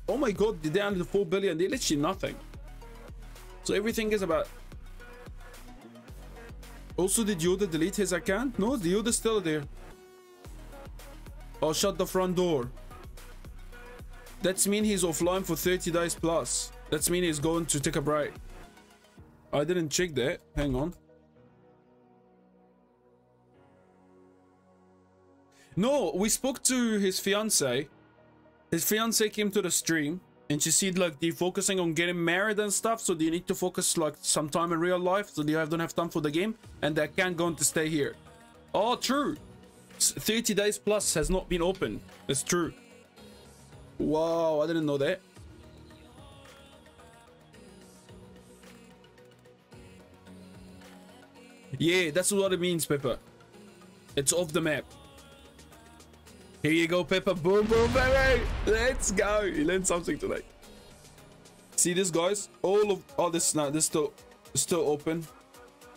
Oh my god, did they're down to 4 billion. They're literally nothing. So everything is about... Also, did Yoda delete his account? No, the Yoda's still there. Oh, shut the front door. That's mean he's offline for 30 days plus. That's mean he's going to take a break. I didn't check that. Hang on. No, we spoke to his fiance. His fiance came to the stream and she said like they're focusing on getting married and stuff, so they need to focus like some time in real life, so they have, don't have time for the game, and they can't go on to stay here. Oh, true. 30 days plus has not been open. It's true. Wow, I didn't know that. Yeah, that's what it means, Pepper. It's off the map. Here you go, Pepper. Boom, boom, baby. Let's go. You learned something today. See this, guys? All of all this now, this still still open.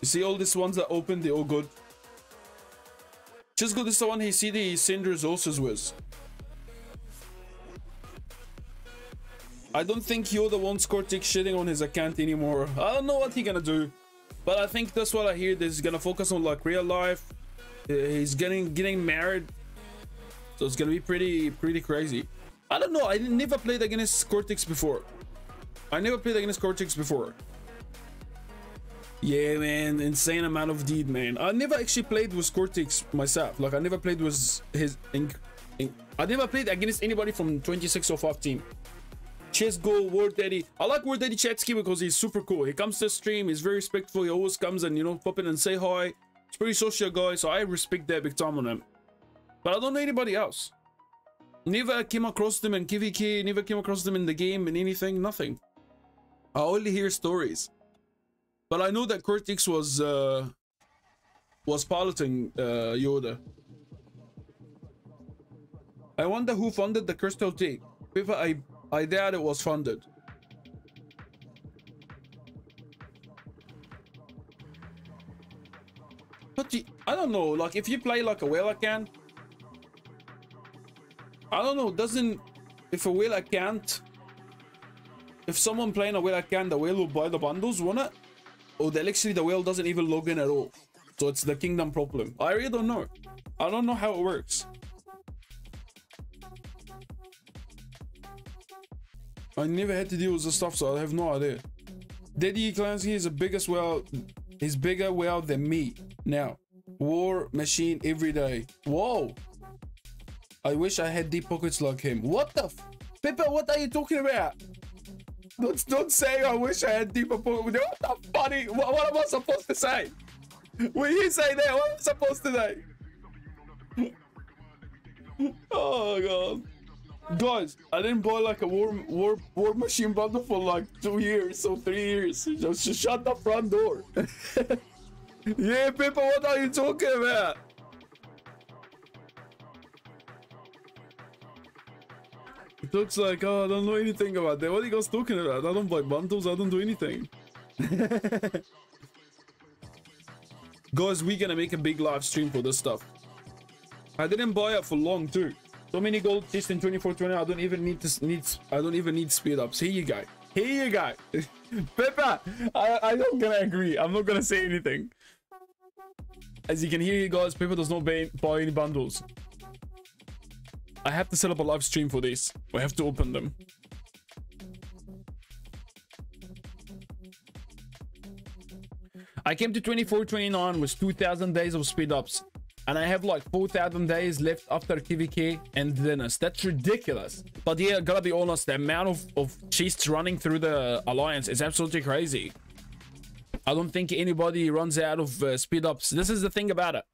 You see all these ones that open, they're all good. Just go this the one he see the send resources with. I don't think Yoda wants Cortex shitting on his account anymore. I don't know what he gonna do. But I think that's what I hear. This is gonna focus on like real life. Uh, He's getting getting married. So it's gonna be pretty pretty crazy. I don't know. I never played against Cortex before. I never played against Cortex before. Yeah, man, insane amount of deed, man. I never actually played with Cortex myself. Like I never played with his. I never played against anybody from twenty six 2605 team. Chess Go, Word Daddy. I like Word Daddy Chatsky because he's super cool. He comes to stream, he's very respectful. He always comes and, you know, pop in and say hi. He's pretty social guy, so I respect that big time on him. But I don't know anybody else. Never came across them in KVK, never came across them in the game and anything, nothing. I only hear stories. But I know that Cortex was uh was piloting uh Yoda. I wonder who funded the crystal tape. If I I doubt it was funded. But you, I don't know, like if you play like a whale account, I don't know, doesn't if a whale account if someone playing a whale account, the whale will buy the bundles, won't it? Or the actually the whale doesn't even log in at all. So it's the kingdom problem. I really don't know. I don't know how it works. I never had to deal with this stuff, so I have no idea. Daddy Clancy is the biggest whale. He's bigger whale than me now. War machine every day. Whoa. I wish I had deep pockets like him. What the f- Pippa, what are you talking about? Don't, don't say I wish I had deeper pockets. What the funny? What, what am I supposed to say? When you say that, what am I supposed to say? oh god. Guys, I didn't buy like a war war war machine bundle for like two years or three years. Just, just shut the front door. yeah, Pippa, what are you talking about? It looks like, oh, I don't know anything about that. What are you guys talking about? I don't buy bundles, I don't do anything. guys, we're gonna make a big live stream for this stuff. I didn't buy it for long too. So many gold chests in 2420. I don't even need to need. I don't even need speed ups. Here you go. Here you go. Peppa, I I'm not gonna agree. I'm not gonna say anything. As you can hear, you guys, Peppa does not buy, buy any bundles. I have to set up a live stream for this. We have to open them. I came to 2429 with 2000 days of speed ups. And I have like 4,000 days left after KVK and Dennis. That's ridiculous. But yeah, gotta be honest, the amount of, of chests running through the Alliance is absolutely crazy. I don't think anybody runs out of uh, speed ups. This is the thing about it.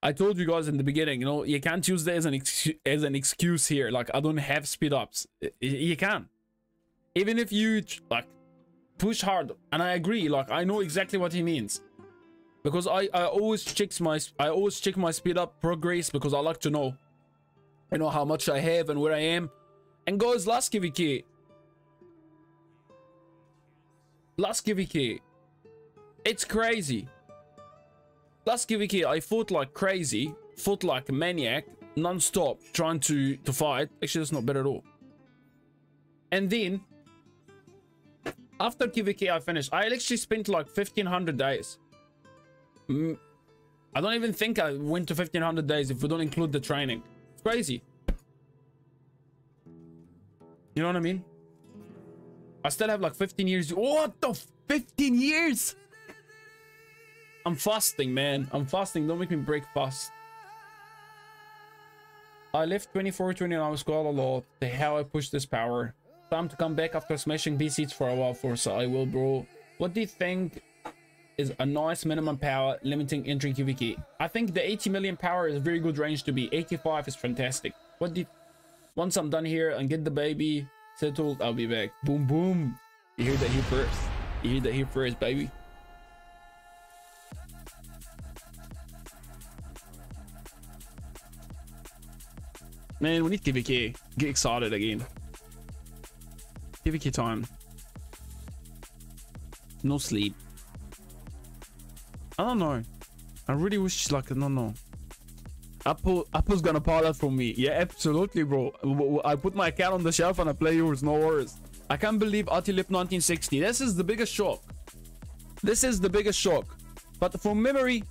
I told you guys in the beginning, you know, you can't use that as an as an excuse here. Like I don't have speed ups. You can, even if you like push hard. And I agree. Like I know exactly what he means, because I I always check my I always check my speed up progress because I like to know, you know, how much I have and where I am. And guys, last KVK, last KVK, it's crazy. Last KVK, I fought like crazy, fought like a maniac, non-stop, trying to to fight. Actually, that's not bad at all. And then, after KVK, I finished. I actually spent like 1500 days. Mm, I don't even think I went to 1500 days if we don't include the training. It's crazy. You know what I mean? I still have like 15 years. What the? 15 years? I'm fasting, man. I'm fasting. Don't make me break fast. I left 24 29 hours squad a lot. The hell I pushed this power. Time to come back after smashing seats for a while for so I will bro. What do you think is a nice minimum power limiting entry KVK? I think the 80 million power is a very good range to be. 85 is fantastic. What once I'm done here and get the baby settled, I'll be back. Boom boom. You hear that here first. You hear that here first, baby. Man, we need KVK. Get excited again. KVK time. No sleep. I don't know. I really wish like no no. Apple Apple's gonna buy that from me. Yeah, absolutely, bro. I put my account on the shelf and I play yours. No worries. I can't believe Atilip 1960. This is the biggest shock. This is the biggest shock. But from memory,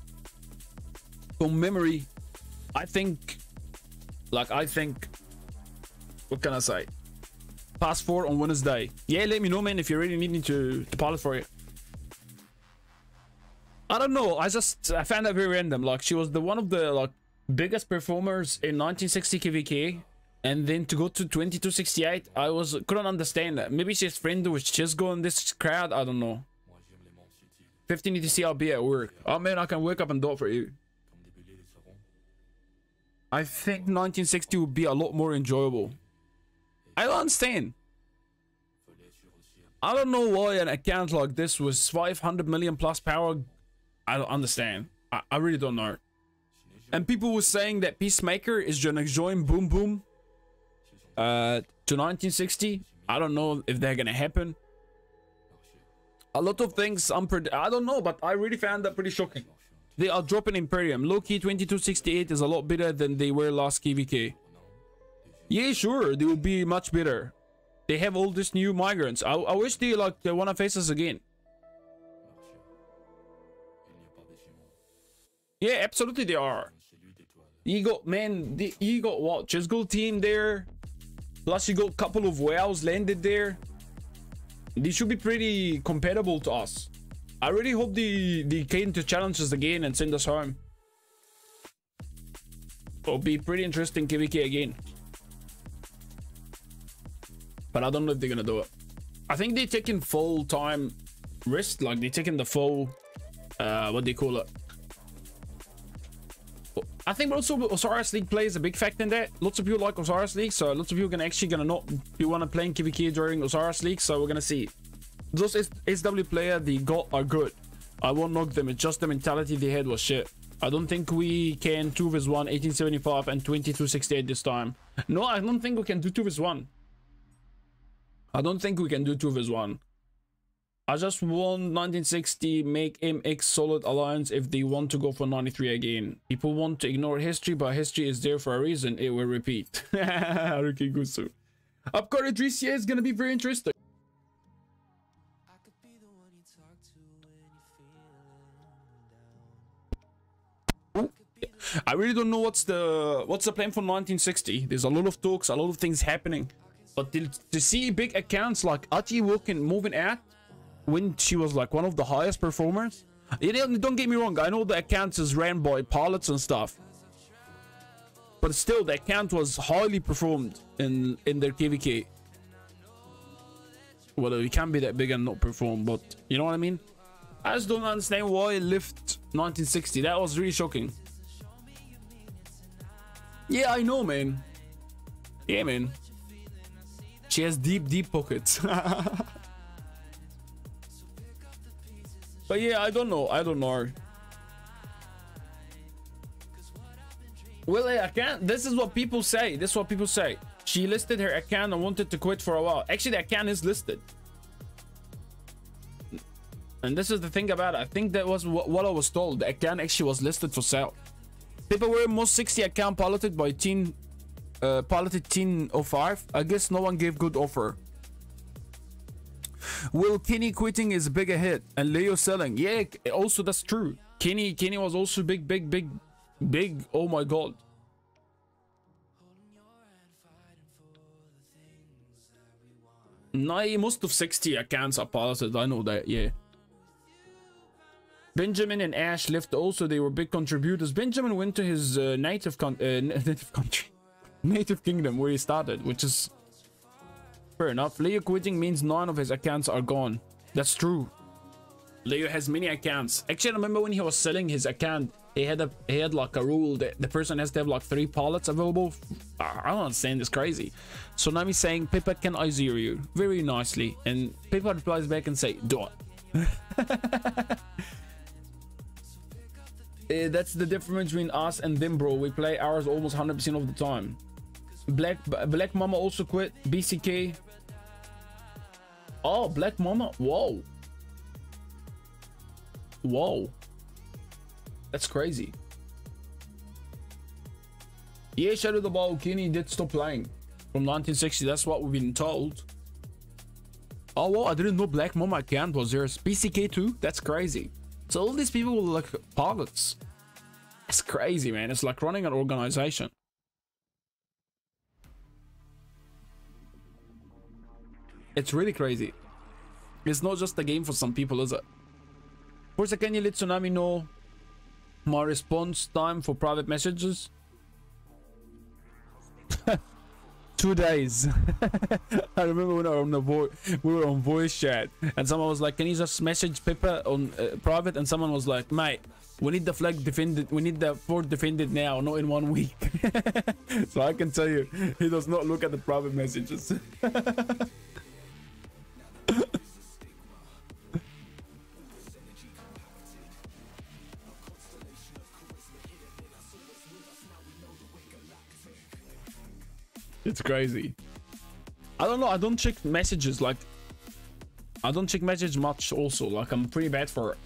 from memory, I think like I think what can I say? Pass four on Wednesday. Yeah, let me know man if you really need me to, to pilot for it. I don't know. I just I found that very random. Like she was the one of the like biggest performers in 1960 KVK. And then to go to 2268, I was couldn't understand that. Maybe she's friend with Chisgo in this crowd. I don't know. 15 ETC, I'll be at work. Oh man, I can wake up and do it for you. I think 1960 would be a lot more enjoyable. I don't understand. I don't know why an account like this was 500 million plus power. I don't understand. I, I really don't know. And people were saying that Peacemaker is gonna join Boom Boom uh, to 1960. I don't know if they're gonna happen. A lot of things unpred- I don't know, but I really found that pretty shocking. They are dropping Imperium. Low-key 2268 is a lot better than they were last KVK. Yeah, sure, they will be much better. They have all these new migrants. I, I wish they like they wanna face us again. Yeah, absolutely they are. You got man, the, you got what? Chisgul team there. Plus you got a couple of whales landed there. They should be pretty compatible to us. I really hope they they came to challenge us again and send us home. It'll be pretty interesting KVK again. But I don't know if they're gonna do it. I think they're taking full time rest, like they're taking the full uh what do you call it? I think also Osiris League plays a big factor in that. Lots of people like Osiris League, so lots of you are actually gonna not be wanna playing KVK during Osiris League, so we're gonna see. Those SW player they got are good. I won't knock them, it's just the mentality they had was shit. I don't think we can 2 vs 1 1875 and 2268 this time. No, I don't think we can do 2 vs 1. I don't think we can do 2 vs 1. I just want 1960 make MX solid alliance if they want to go for 93 again. People want to ignore history, but history is there for a reason. It will repeat. Haruki Gusu. Yeah, it's gonna be very interesting. I really don't know what's the what's the plan for 1960. There's a lot of talks, a lot of things happening. But to, to see big accounts like Ati walking moving out when she was like one of the highest performers. Don't, get me wrong, I know the account is ran by pilots and stuff. But still the account was highly performed in in their KVK. Well, it can't be that big and not perform, but you know what I mean? I just don't understand why it left 1960. That was really shocking. Yeah, I know, man. Yeah, man. She has deep, deep pockets. but yeah, I don't know. I don't know. Well, I can't. This is what people say. This is what people say. She listed her account and wanted to quit for a while. Actually, the account is listed. And this is the thing about it. I think that was what, I was told. The account actually was listed for sale. People were most 60 account piloted by teen uh, piloted teen 05. I guess no one gave good offer. Will Kenny quitting is a bigger hit and Leo selling? Yeah, also that's true. Kenny Kenny was also big, big, big, big. Oh my god. No, most of 60 accounts are piloted. I know that. Yeah. Benjamin and Ash left also. They were big contributors. Benjamin went to his uh, native con uh, native country, native kingdom where he started, which is fair enough. Leo quitting means none of his accounts are gone. That's true. Leo has many accounts. Actually, I remember when he was selling his account, he had a he had like a rule that the person has to have like three pilots available. I don't understand. It's crazy. So now he's saying, Pippa, can I zero you? Very nicely. And Pippa replies back and say, do it. Uh, that's the difference between us and them, bro. We play ours almost 100% of the time. Black Black Mama also quit. BCK. Oh, Black Mama. Whoa. Whoa. That's crazy. Yeah, Shadow the Ball Kenny did stop playing from 1960. That's what we've been told. Oh, well, I didn't know Black Mama account was yours. BCK too? That's crazy. So all these people were like pilots. It's crazy, man. It's like running an organization. It's really crazy. It's not just a game for some people, is it? Forza, can you let Tsunami know my response time for private messages? two days. I remember when I on the we were on voice chat, and someone was like, "Can you just message Pippa on uh, private?" And someone was like, "Mate, we need the flag defended. We need the fort defended now, not in one week." so I can tell you, he does not look at the private messages. It's crazy. I don't know. I don't check messages like. I don't check message much. Also, like I'm pretty bad for it.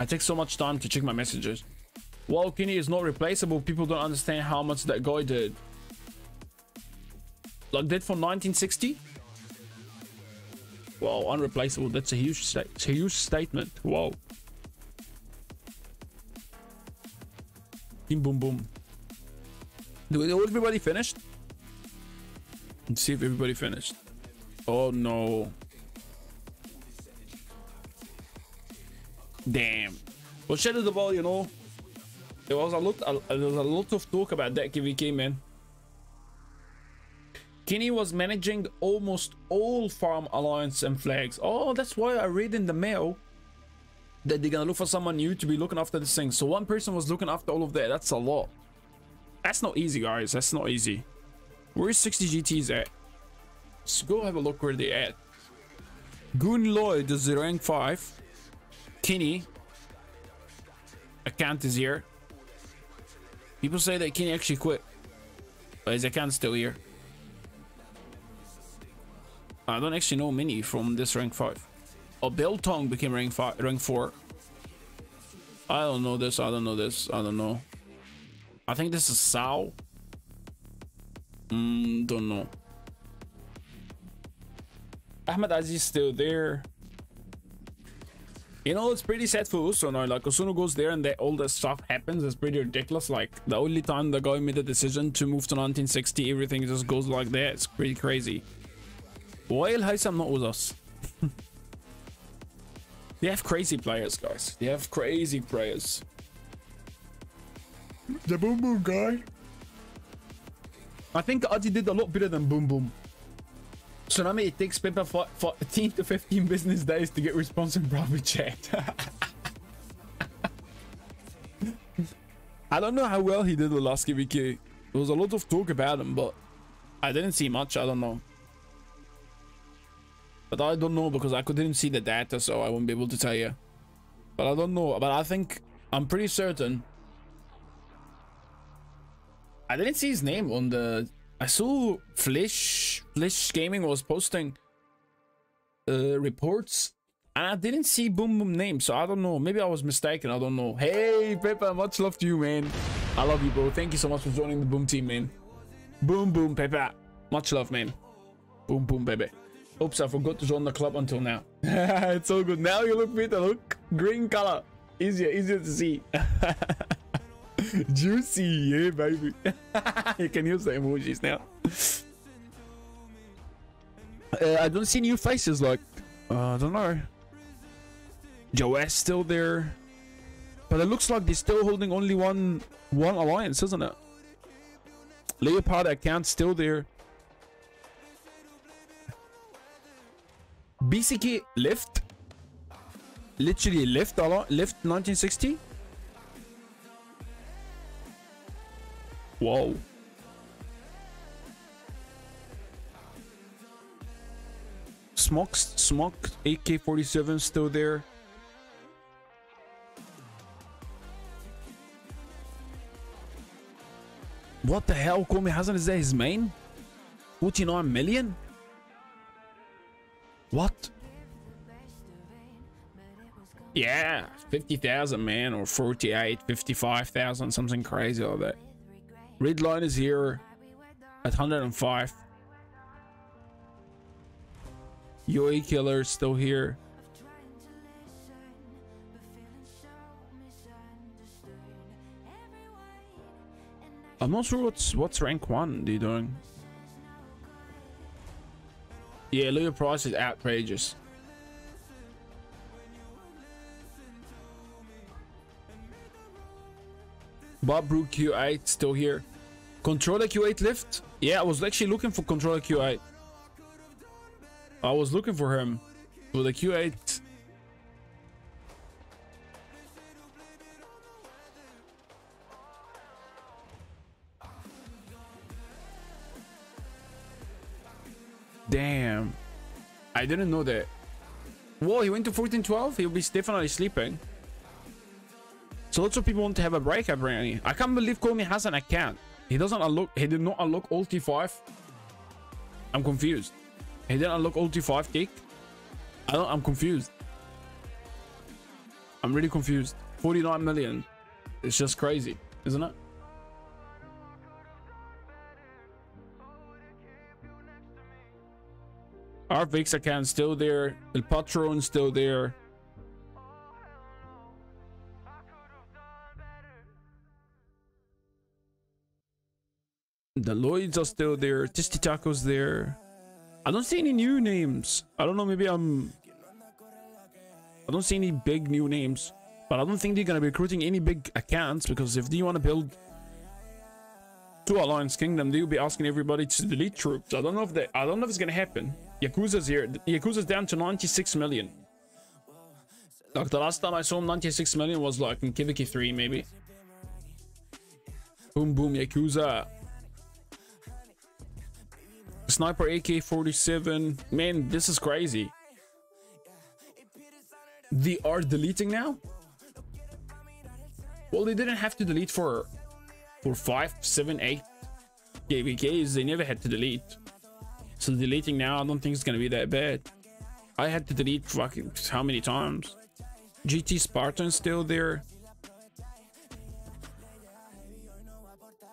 I take so much time to check my messages. While Kenny is not replaceable, people don't understand how much that guy did. Like did for 1960. Wow, unreplaceable. That's a huge, sta a huge statement. Wow. Boom, boom, boom. Do everybody finished? Let's see if everybody finished. Oh no. Damn. Well, Shadow the Ball, you know, there was a lot, there was a lot of talk about that KVK, man. Kenny was managing almost all Farm Alliance and flags. Oh, that's why I read in the mail that they're gonna look for someone new to be looking after this thing. So one person was looking after all of that. That's a lot. That's not easy, guys. That's not easy. Where's 60 GTs at? Let's go have a look where they at. Goon Lloyd is the rank 5. Kenny. Account is here. People say that Kenny actually quit. But his account's still here. I don't actually know many from this rank 5. Oh, Beltong became rank 5, rank 4. I don't know this, I don't know this, I don't know. I think this is Sao. Mm, don't know. Ahmed Aziz still there. You know, it's pretty sad for Uso now. Like, Osuna goes there and that all that stuff happens. It's pretty ridiculous. Like, the only time the guy made a decision to move to 1960, everything just goes like that. It's pretty crazy. Why El Haitham not with us? they have crazy players, guys. They have crazy players. The Boom Boom guy. I think Adi did a lot better than Boom Boom. Tsunami, it takes Pippa 14 to 15 business days to get response in private chat. I don't know how well he did the last KVK. There was a lot of talk about him, but I didn't see much. I don't know. But I don't know because I couldn't see the data, so I won't be able to tell you. But I don't know. But I think I'm pretty certain. I didn't see his name on the. I saw Flish Flish Gaming was posting uh, reports, and I didn't see Boom Boom name, so I don't know. Maybe I was mistaken. I don't know. Hey, Peppa, much love to you, man. I love you, bro. Thank you so much for joining the Boom team, man. Boom Boom, Peppa. Much love, man. Boom Boom, baby. Oops, I forgot to join the club until now. it's all good. Now you look better. Look, green color. Easier, easier to see. Juicy, yeah, baby. you can use the emojis now. Uh, I don't see new faces like, uh, I don't know. Joe's still there. But it looks like they're still holding only one one alliance, isn't it? Leopard account still there. BCK left. Literally left. Left 1960. Whoa. Smoke, Smoke AK-47 still there. What the hell? Komi Hassan is that his main? 49 million? What? Yeah, 50,000 man or 48, 55,000, something crazy like that. Red line is here at 105. Yoi killer still here. I'm not sure what's what's rank one they doing. Yeah, Leo price is outrageous. Bob Brook Q8 still here. Controller Q8 lift? Yeah, I was actually looking for controller Q8. I was looking for him for the Q8. Damn. I didn't know that. Whoa, he went to 1412? He'll be definitely sleeping. So lots of people want to have a break apparently. I can't believe Komi has an account. He doesn't unlock, he did not unlock ulti 5. I'm confused. He didn't unlock ulti 5 kick. I don't, I'm confused. I'm really confused. 49 million. It's just crazy, isn't it? Our Vix account still there. El Patron still there. The Lloyds are still there. Tisty Taco's there. I don't see any new names. I don't know. Maybe I'm. I don't see any big new names. But I don't think they're gonna be recruiting any big accounts because if they want to build two Alliance Kingdom, they'll be asking everybody to delete troops. I don't know if they. I don't know if it's gonna happen. Yakuza's here. Yakuza's down to 96 million. Like the last time I saw him, 96 million was like in KVK 3 maybe. Boom boom Yakuza. Sniper AK-47. Man, this is crazy. They are deleting now? Well, they didn't have to delete for for 5, 7, 8 KVKs. They never had to delete. So deleting now, I don't think it's gonna be that bad. I had to delete fucking how many times? GT Spartan still there.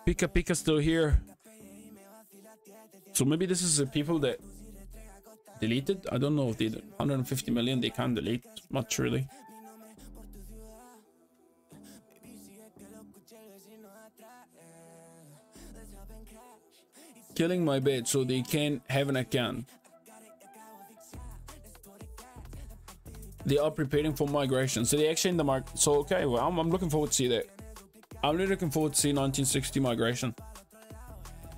Pika Pika still here. So maybe this is the people that deleted. I don't know if they 150 million they can't delete much really. Killing my bed so they can have an account. They are preparing for migration. So they actually in the market. So okay, well I'm, I'm looking forward to see that. I'm really looking forward to see 1960 migration.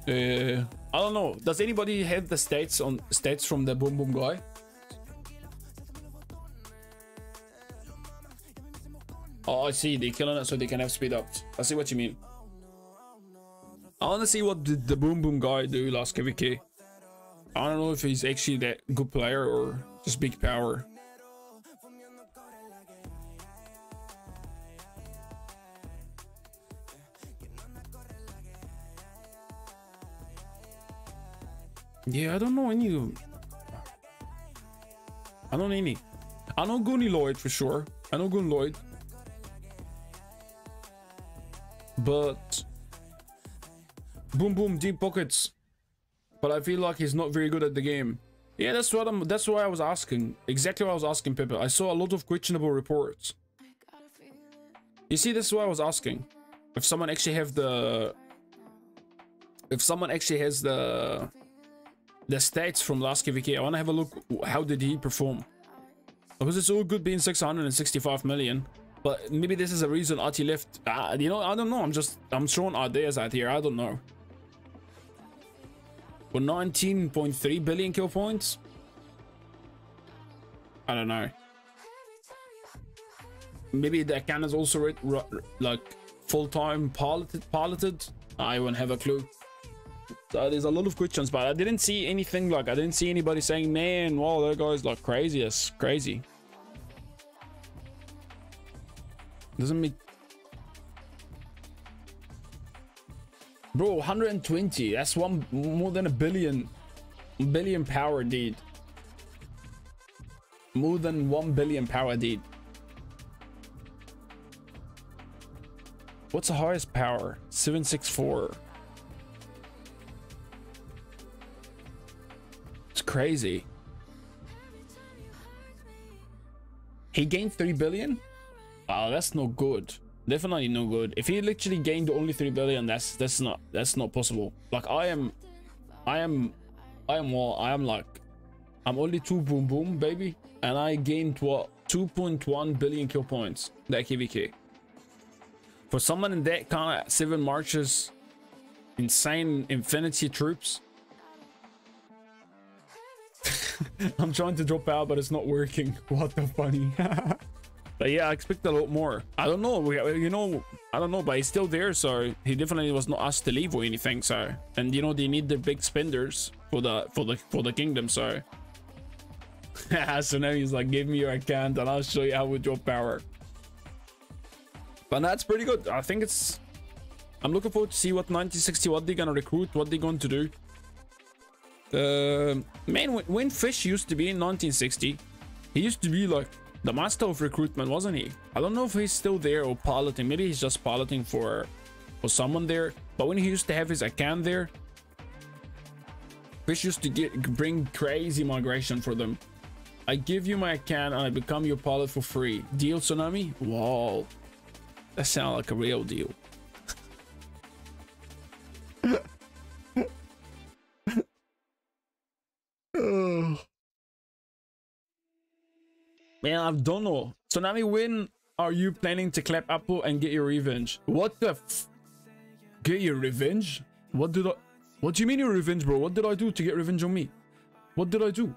Uh, I don't know. Does anybody have the stats on stats from the Boom Boom guy? Oh, I see. They're killing it so they can have speed ups. I see what you mean. I want to see what did the Boom Boom guy do last KVK. I don't know if he's actually that good player or just big power. Yeah, I don't know any. I don't know any. I know Goonie Lloyd for sure. I know Goon Lloyd. But Boom Boom deep pockets. But I feel like he's not very good at the game. Yeah, that's what I'm that's why I was asking. Exactly what I was asking Pepe. I saw a lot of questionable reports. You see, this is why I was asking. If someone actually have the if someone actually has the the stats from last KVK, I wanna have a look how did he perform. Because it's all good being 665 million. But maybe this is a reason Ati left. Uh, you know, I don't know. I'm just, I'm throwing ideas out here. I don't know. For 19.3 billion kill points? I don't know. Maybe the account is also like full-time piloted, piloted. I won't have a clue. So there's a lot of questions, but I didn't see anything like I didn't see anybody saying, "Man, wow, that guy's like crazy. It's crazy." Doesn't make Bro, 120. That's one more than a billion billion power deed. More than 1 billion power deed. What's the highest power? 764. Crazy. He gained 3 billion? Wow, that's no good. Definitely no good. If he literally gained only 3 billion, that's that's not that's not possible. Like I am I am I am well, I am like I'm only 2 boom boom baby and I gained what 2.1 billion kill points that KVK. For someone in that kind of 7 marches insane infinity troops I'm trying to drop out, but it's not working. What the funny. but yeah, I expect a lot more. I don't know. We, you know, I don't know, but he's still there, so he definitely was not asked to leave or anything. So, and you know, they need the big spenders for the for the for the kingdom. So, so now he's like, give me your account and I'll show you how we drop power. But that's pretty good. I think it's. I'm looking forward to see what 1960 what they're gonna recruit, what they're going to do. Uh, man, when, Fish used to be in 1960, he used to be like the master of recruitment, wasn't he? I don't know if he's still there or piloting. Maybe he's just piloting for for someone there. But when he used to have his account there, Fish used to get bring crazy migration for them. I give you my account and I become your pilot for free. Deal, Tsunami? Wow. That sounds like a real deal. Man, I don't know. Tsunami, when are you planning to clap Apple and get your revenge? What the Get your revenge? What did I... What do you mean your revenge, bro? What did I do to get revenge on me? What did I do?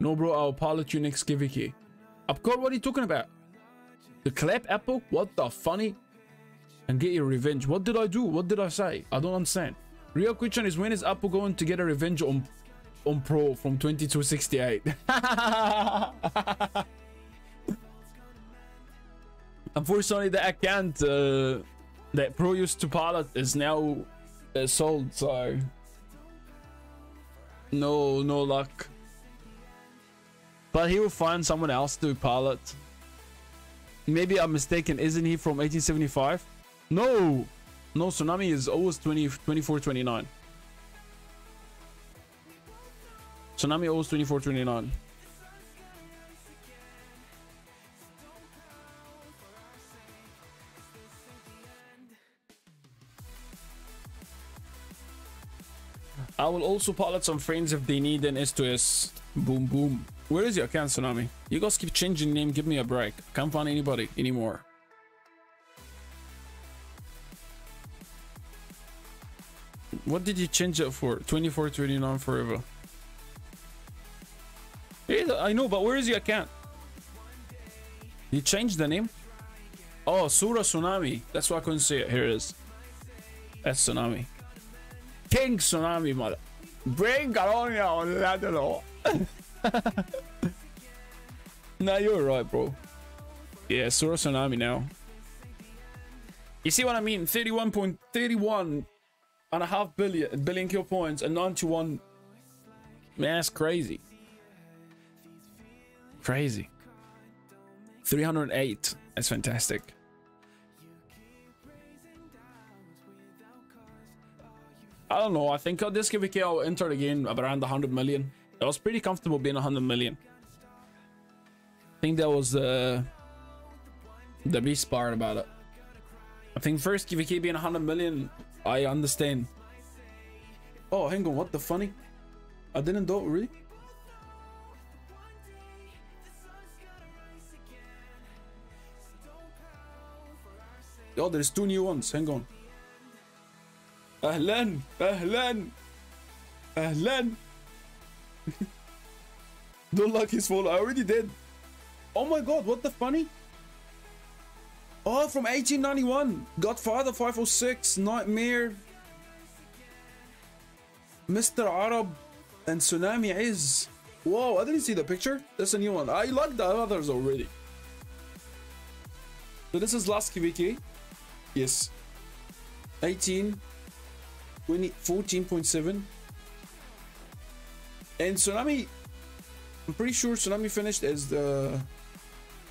No, bro, I'll pilot you next KVK. Upcore, what are you talking about? The clap Apple? What the funny? And get your revenge. What did I do? What did I say? I don't understand. Real question is when is Apple going to get a revenge on on Pro from 2268? Unfortunately, the account uh, that Pro used to pilot is now uh, sold, so no, no luck. But he will find someone else to pilot. Maybe I'm mistaken. Isn't he from 1875? No, no. Tsunami is always 20, 24, 29. Tsunami always 24, 29. I will also pilot some friends if they need an S2S. Boom, boom. Where is your account, Tsunami? You guys keep changing name. Give me a break. Can't find anybody anymore. What did you change it for? 24, 29 forever. Yeah, I know, but where is your account? You changed the name? Oh, Sura Tsunami. That's why I couldn't see it. Here it is. That's Tsunami. King Tsunami, mother. Bring Colonia on that law. Nah, you're right, bro. Yeah, Sura Tsunami now. You see what I mean? 31.31 and a half billion billion kill points and 91 man that's crazy crazy 308 that's fantastic I don't know. I think this KVK I'll enter again around 100 million. I was pretty comfortable being 100 million. I think that was the the best part about it. I think first KVK being 100 million, I understand. Oh, hang on, what the funny? I didn't know, really? Oh, there's two new ones, hang on. Ahlan! Ahlan! Ahlan! Don't like his fall, I already did. Oh my god, what the funny? Oh from 1891 godfather 506 nightmare mr arab and tsunami is whoa i didn't see the picture. That's a new one. I like the others already. So this is last kvk yes. 18 20 14.7 and tsunami i'm pretty sure tsunami finished as the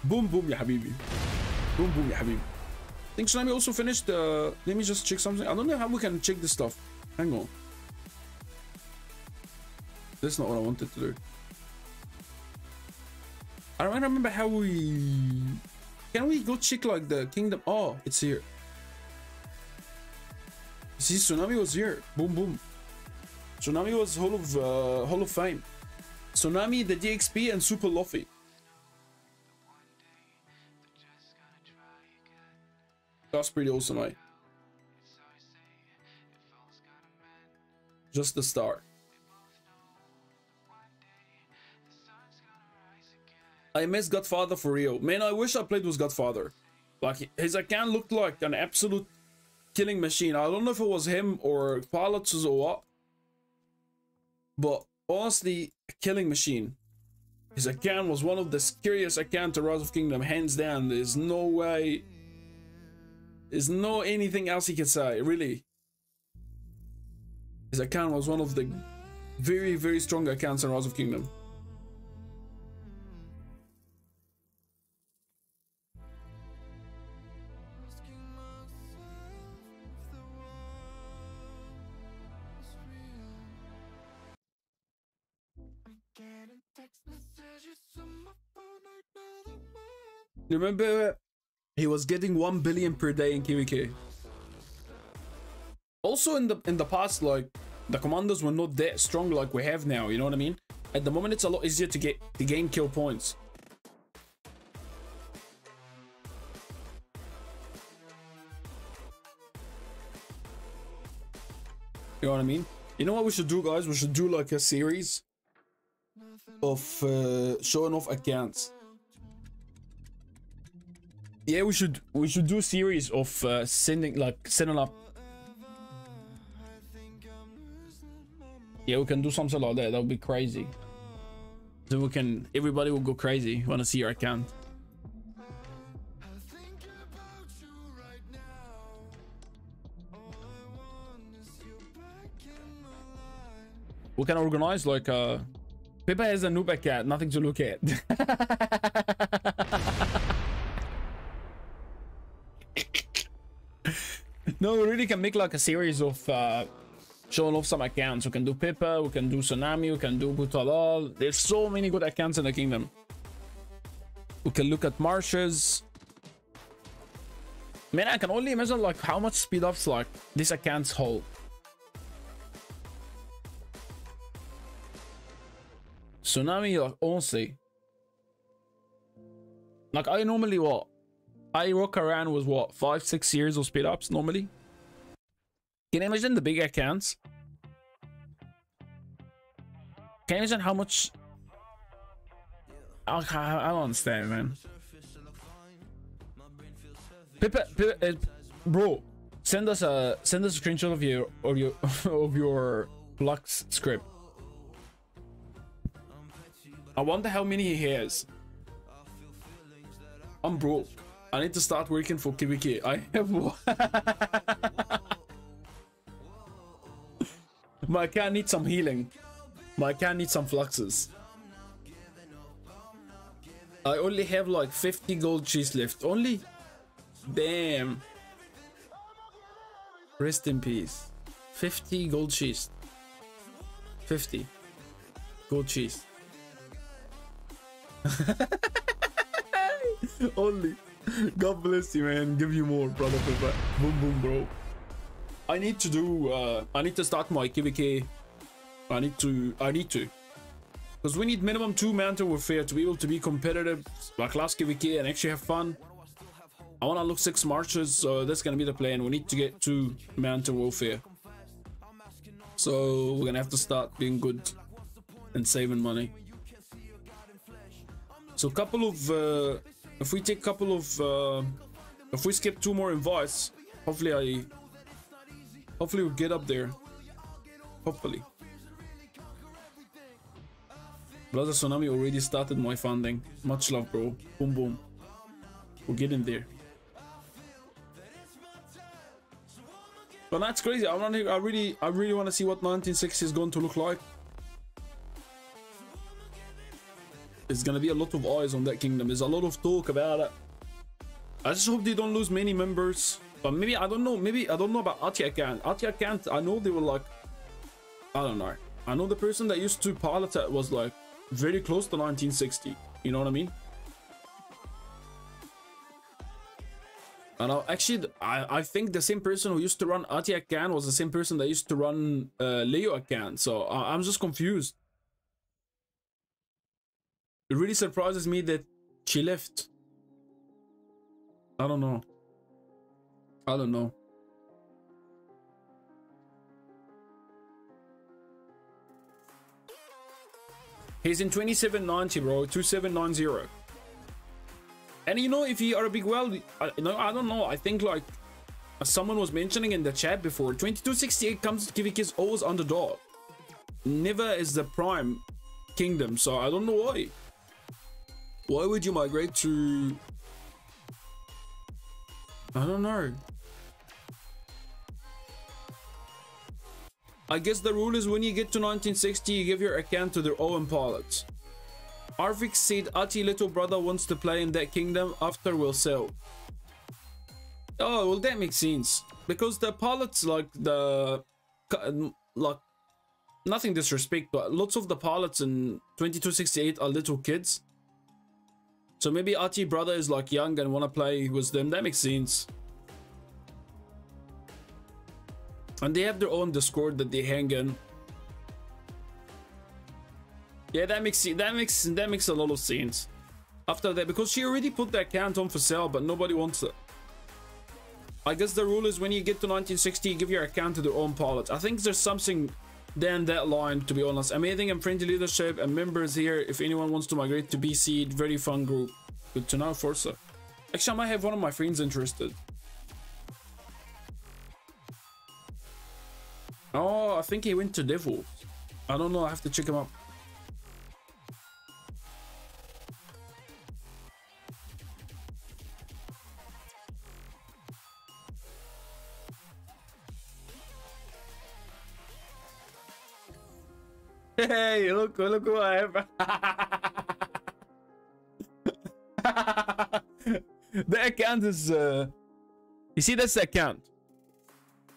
boom boom ya habibi boom boom ya habibi i think tsunami also finished uh let me just check something i don't know how we can check this stuff hang on that's not what i wanted to do i don't remember how we can we go check like the kingdom oh it's here See, Tsunami was here. Boom, boom. Tsunami was Hall of uh, Hall of Fame. Tsunami, the DXP, and Super Luffy. That's pretty awesome, right? Just the start. I miss Godfather for real. Man, I wish I played with Godfather. Like, his account looked like an absolute killing machine. I don't know if it was him or pilots or what. But honestly, killing machine. His account was one of the scariest accounts to Rise of Kingdom, hands down. There's no way. There's no anything else he can say, really. His account was one of the very, very strong accounts in Rise of Kingdom. Remember, he was getting one billion per day in KVK. Also, in the in the past, like the commanders were not that strong like we have now. You know what I mean? At the moment, it's a lot easier to get to gain kill points. You know what I mean? You know what we should do, guys? We should do like a series of uh, showing off accounts. Yeah, we should we should do a series of uh, sending like sending up. Yeah, we can do something like that. That would be crazy. So we can everybody will go crazy. Want to see your account? We can organize like uh Pippa has a noob account, nothing to look at. no, we really can make like a series of uh, showing off some accounts. We can do Pippa, we can do Tsunami, we can do Butalal. There's so many good accounts in the kingdom. We can look at marshes. Man, I can only imagine like how much speed ups like these accounts hold. Tsunami, like honestly, like I normally what I walk around with what five, six years of speed ups normally. Can you imagine the big accounts? Can you imagine how much? I, I don't understand, man. Pepe, Pepe, uh, bro, send us a send us a screenshot of your of your of your Flux script. I wonder how many he has. I'm broke. I need to start working for KVK. I have one. My account needs some healing. My account needs some fluxes. I only have like 50 gold cheese left. Only? Damn. Rest in peace. 50 gold cheese. 50 gold cheese. only. God bless you, man. Give you more, brother. Boom, boom, bro. I need to do. Uh, I need to start my KVK. I need to. I need to. Because we need minimum two Mountain Warfare to be able to be competitive, like last KVK, and actually have fun. I want to look six marches, so that's gonna be the plan. We need to get two Mountain Warfare. So we're gonna have to start being good and saving money. So a couple of, uh, if we take a couple of, uh, if we skip two more invites, hopefully I, hopefully we'll get up there. Hopefully. Brother Tsunami already started my funding. Much love, bro. Boom, boom. We're getting there. But that's crazy. I want. I really, I really want to see what 1960 is going to look like. There's gonna be a lot of eyes on that kingdom. There's a lot of talk about it. I just hope they don't lose many members. But maybe I don't know. Maybe I don't know about Atia Khan. Atia Khan. I know they were like. I don't know. I know the person that used to pilot it was like very close to 1960. You know what I mean? And I, actually, I, I think the same person who used to run Atia Khan was the same person that used to run uh, Leo Khan. So I, I'm just confused. It really surprises me that she left. I don't know. I don't know. He's in 2790, bro. 2790. And you know, if you are a big well, I, no, I don't know. I think like someone was mentioning in the chat before, 2268 comes to KVK always underdog. Never is the prime kingdom, so I don't know why. Why would you migrate to... I don't know. I guess the rule is when you get to 1960, you give your account to their own pilots. Arvik said Ati little brother wants to play in that kingdom after we'll sell. Oh, well that makes sense. Because the pilots like the... Like, nothing disrespect, but lots of the pilots in 2268 are little kids. So maybe Ati brother is like young and wanna play with them. That makes sense. And they have their own Discord that they hang in. Yeah, that makes that makes that makes a lot of sense. After that, because she already put the account on for sale, but nobody wants it. I guess the rule is when you get to 1960, you give your account to their own pilot. I think there's something down that line, to be honest. Amazing and friendly leadership and members here. If anyone wants to migrate to BC, very fun group. Good to know, Forza. Actually, I might have one of my friends interested. Oh, I think he went to Devil. I don't know. I have to check him up. Hey, look, look who I have. the account is, uh... You see, that's the account.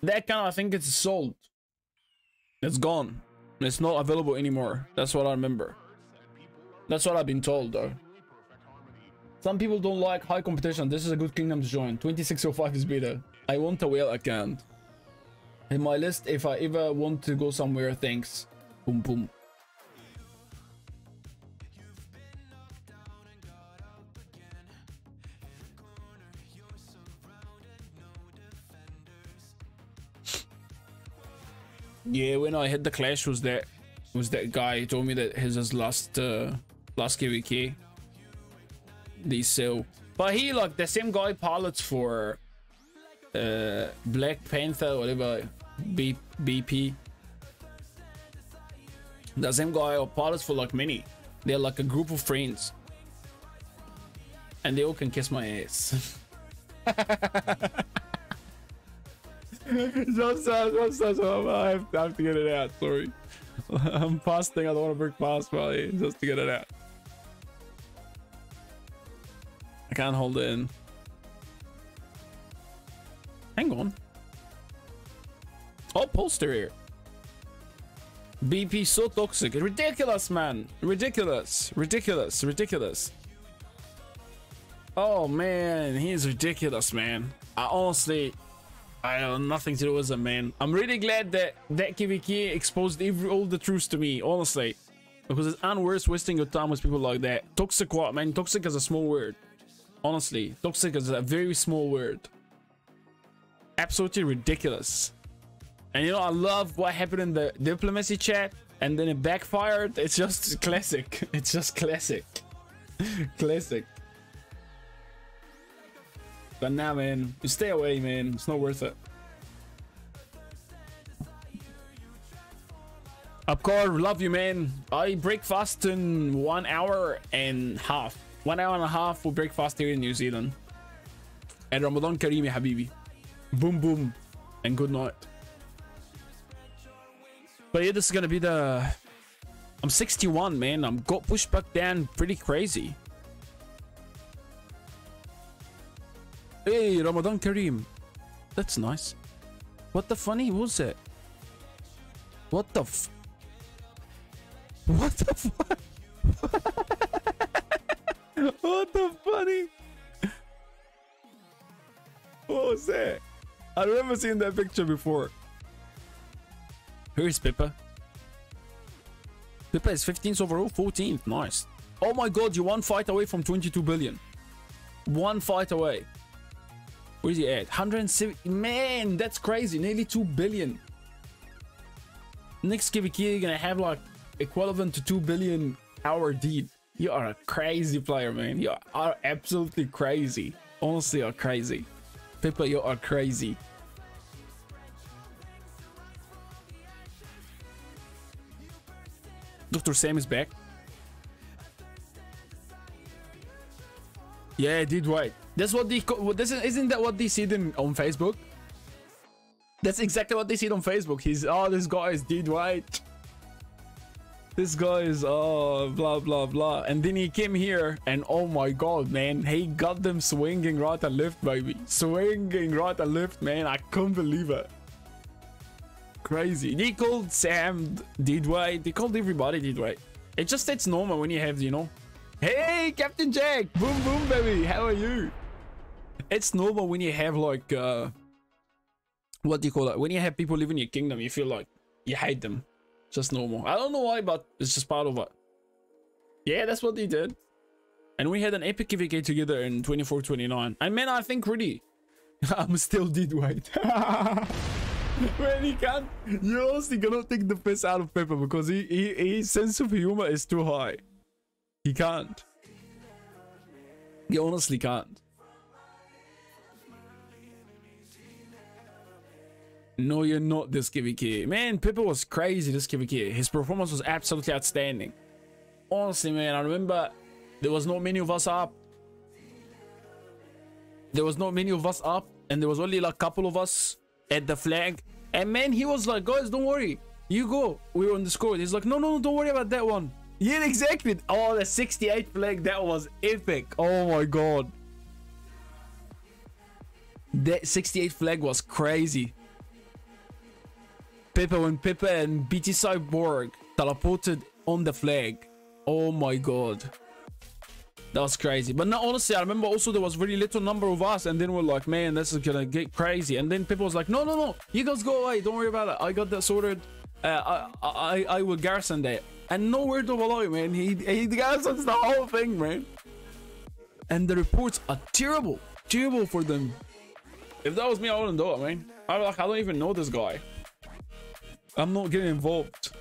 The account, I think it's sold. It's gone. It's not available anymore. That's what I remember. That's what I've been told, though. Some people don't like high competition. This is a good kingdom to join. 2605 is better. I want a whale account. In my list, if I ever want to go somewhere, thanks. Boom, boom. Yeah, when I hit the clash was that was that guy told me that his his last uh last KVK they sell But he like the same guy pilots for uh Black Panther, whatever B BP. The same guy pilots for like many. They're like a group of friends. And they all can kiss my ass. just, uh, I have, I have to get it out. Sorry, I'm fasting. I don't want to break fast, probably just to get it out. I can't hold it in. Hang on. Oh, poster here. BP so toxic. Ridiculous, man. Ridiculous. Ridiculous. Ridiculous. Oh, man. He's ridiculous, man. I honestly... I have nothing to do with him, man. I'm really glad that that KVK exposed every, all the truths to me, honestly. Because it's unworth wasting your time with people like that. Toxic what, man? Toxic is a small word. Honestly. Toxic is a very small word. Absolutely ridiculous. And you know, I love what happened in the diplomacy chat and then it backfired. It's just classic. It's just classic. classic. But now, man, you stay away, man. It's not worth it. Upcore, love you, man. I break fast in one hour and half. One hour and a half we break fast here in New Zealand. And Ramadan Kareem, habibi. Boom, boom. And good night. But yeah, this is gonna be the... I'm 61, man. I'm got pushed back down pretty crazy. Hey, Ramadan Kareem. That's nice. What the funny was it? What the f... What the fuck? what the funny? What was that? I've never seen that picture before. Here's Pippa. Pippa is 15th overall, 14th. Nice. Oh my god, you're one fight away from 22 billion. One fight away. Where's he at? 170. Man, that's crazy. Nearly 2 billion. Next KVK, you're gonna have like equivalent to 2 billion hour deed. You are a crazy player, man. You are absolutely crazy. Honestly, you're crazy. Pippa, you are crazy. Dr. Sam is back. Yeah, did right. That's what they. This is, isn't that what they said in, on Facebook? That's exactly what they said on Facebook. He's oh, this guy is did right. This guy is oh blah blah blah, and then he came here and oh my god, man, he got them swinging right and left, baby, swinging right and left, man. I couldn't believe it. Crazy. They called Sam did right. They called everybody did right. It just it's normal when you have you know. Hey, Captain Jack! Boom boom, baby. How are you? It's normal when you have like uh what do you call it? When you have people live in your kingdom, you feel like you hate them. Just normal. I don't know why, but it's just part of it. Yeah, that's what they did. And we had an epic KVK together in 24 29. And man, I think really, I'm still did wait. Man, he can't. you're honestly cannot take the piss out of Pepper because he, he his sense of humor is too high. He can't. He honestly can't. No, you're not this KVK. Man, Pepper was crazy this KVK. His performance was absolutely outstanding. Honestly, man, I remember there was not many of us up. There was not many of us up, and there was only like a couple of us at the flag. And man, he was like, guys, don't worry. You go. We were on the score. He's like, no, no, no, don't worry about that one. Yeah, exactly. Oh, the 68 flag, that was epic. Oh my god. That 68 flag was crazy. Pippa when Pippa and BT Cyborg teleported on the flag. Oh my god. That was crazy. But no, honestly, I remember also there was really little number of us, and then we're like, man, this is gonna get crazy. And then people was like, no, no, no, you guys go away. Don't worry about it. I got that sorted. Uh, I, I, I will garrison that. And no word of a lie, man. He, he garrisons the whole thing, man. And the reports are terrible, terrible for them. If that was me, I wouldn't do it, man. I'm like, I don't even know this guy. I'm not getting involved.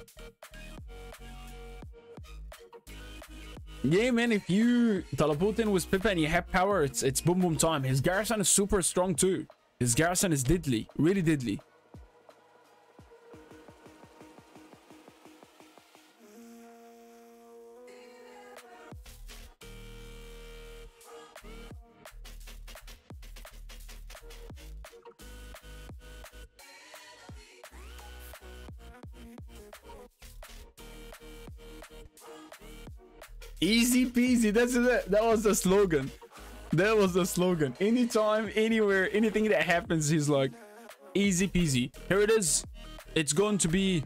Yeah, man, if you teleport in with Pippa and you have power, it's it's boom boom time. His garrison is super strong too. His garrison is deadly, really deadly. Easy peasy. That's it. That was the slogan. That was the slogan. Anytime, anywhere, anything that happens, he's like, easy peasy. Here it is. It's going to be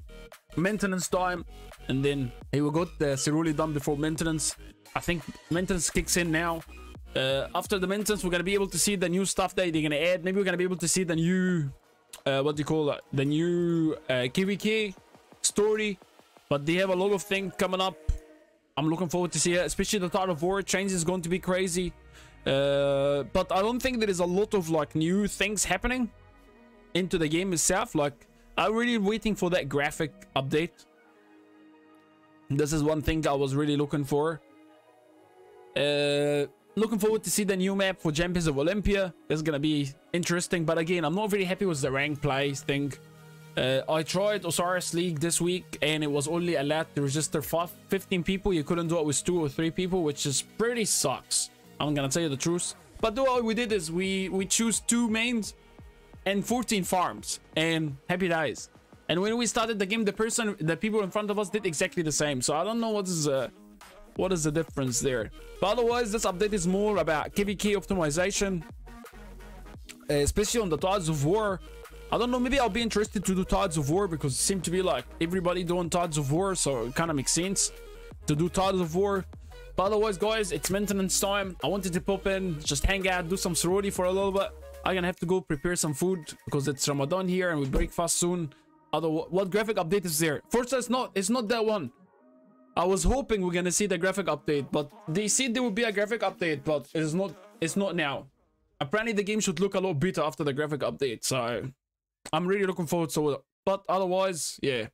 maintenance time. And then he will got the Ceroli done before maintenance. I think maintenance kicks in now. Uh, after the maintenance, we're going to be able to see the new stuff that they're going to add. Maybe we're going to be able to see the new, uh, what do you call it? The new uh, KVK story. But they have a lot of things coming up. I'm looking forward to see it, especially the Tide of War change is going to be crazy. Uh, but I don't think there is a lot of like new things happening into the game itself. Like I'm really waiting for that graphic update. This is one thing I was really looking for. Uh, looking forward to see the new map for Champions of Olympia. It's gonna be interesting, but again, I'm not very happy with the rank plays thing. Uh, I tried Osiris League this week and it was only allowed to register five, 15 people. You couldn't do it with two or three people, which is pretty sucks. I'm gonna tell you the truth. But what we did is we we choose two mains and 14 farms and happy days. And when we started the game, the person, the people in front of us did exactly the same. So I don't know what is uh, what is the difference there. But otherwise, this update is more about KVK optimization, especially on the Tides of War. I don't know, maybe I'll be interested to do Tides of War because it seemed to be like everybody doing Tides of War, so it kind of makes sense to do Tides of War. But otherwise, guys, it's maintenance time. I wanted to pop in, just hang out, do some sorority for a little bit. I'm gonna have to go prepare some food because it's Ramadan here and we break fast soon. Other what graphic update is there? First, it's not. It's not that one. I was hoping we're gonna see the graphic update, but they said there would be a graphic update, but it's not. It's not now. Apparently, the game should look a lot better after the graphic update. So I'm really looking forward to it. But otherwise, yeah.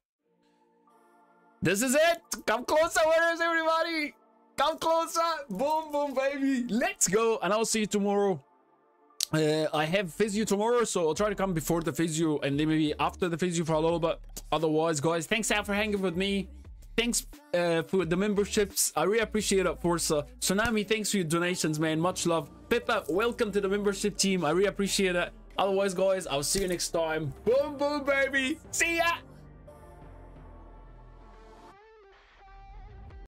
This is it. Come closer. Where is everybody? Come closer. Boom, boom, baby. Let's go. And I'll see you tomorrow. Uh, I have physio tomorrow, so I'll try to come before the physio and then maybe after the physio for a little bit. Otherwise, guys, thanks out for hanging with me. Thanks uh, for the memberships. I really appreciate it, Forza. Tsunami, thanks for your donations, man. Much love. Pippa, welcome to the membership team. I really appreciate it. Otherwise, guys, I'll see you next time. Boom, boom, baby. See ya.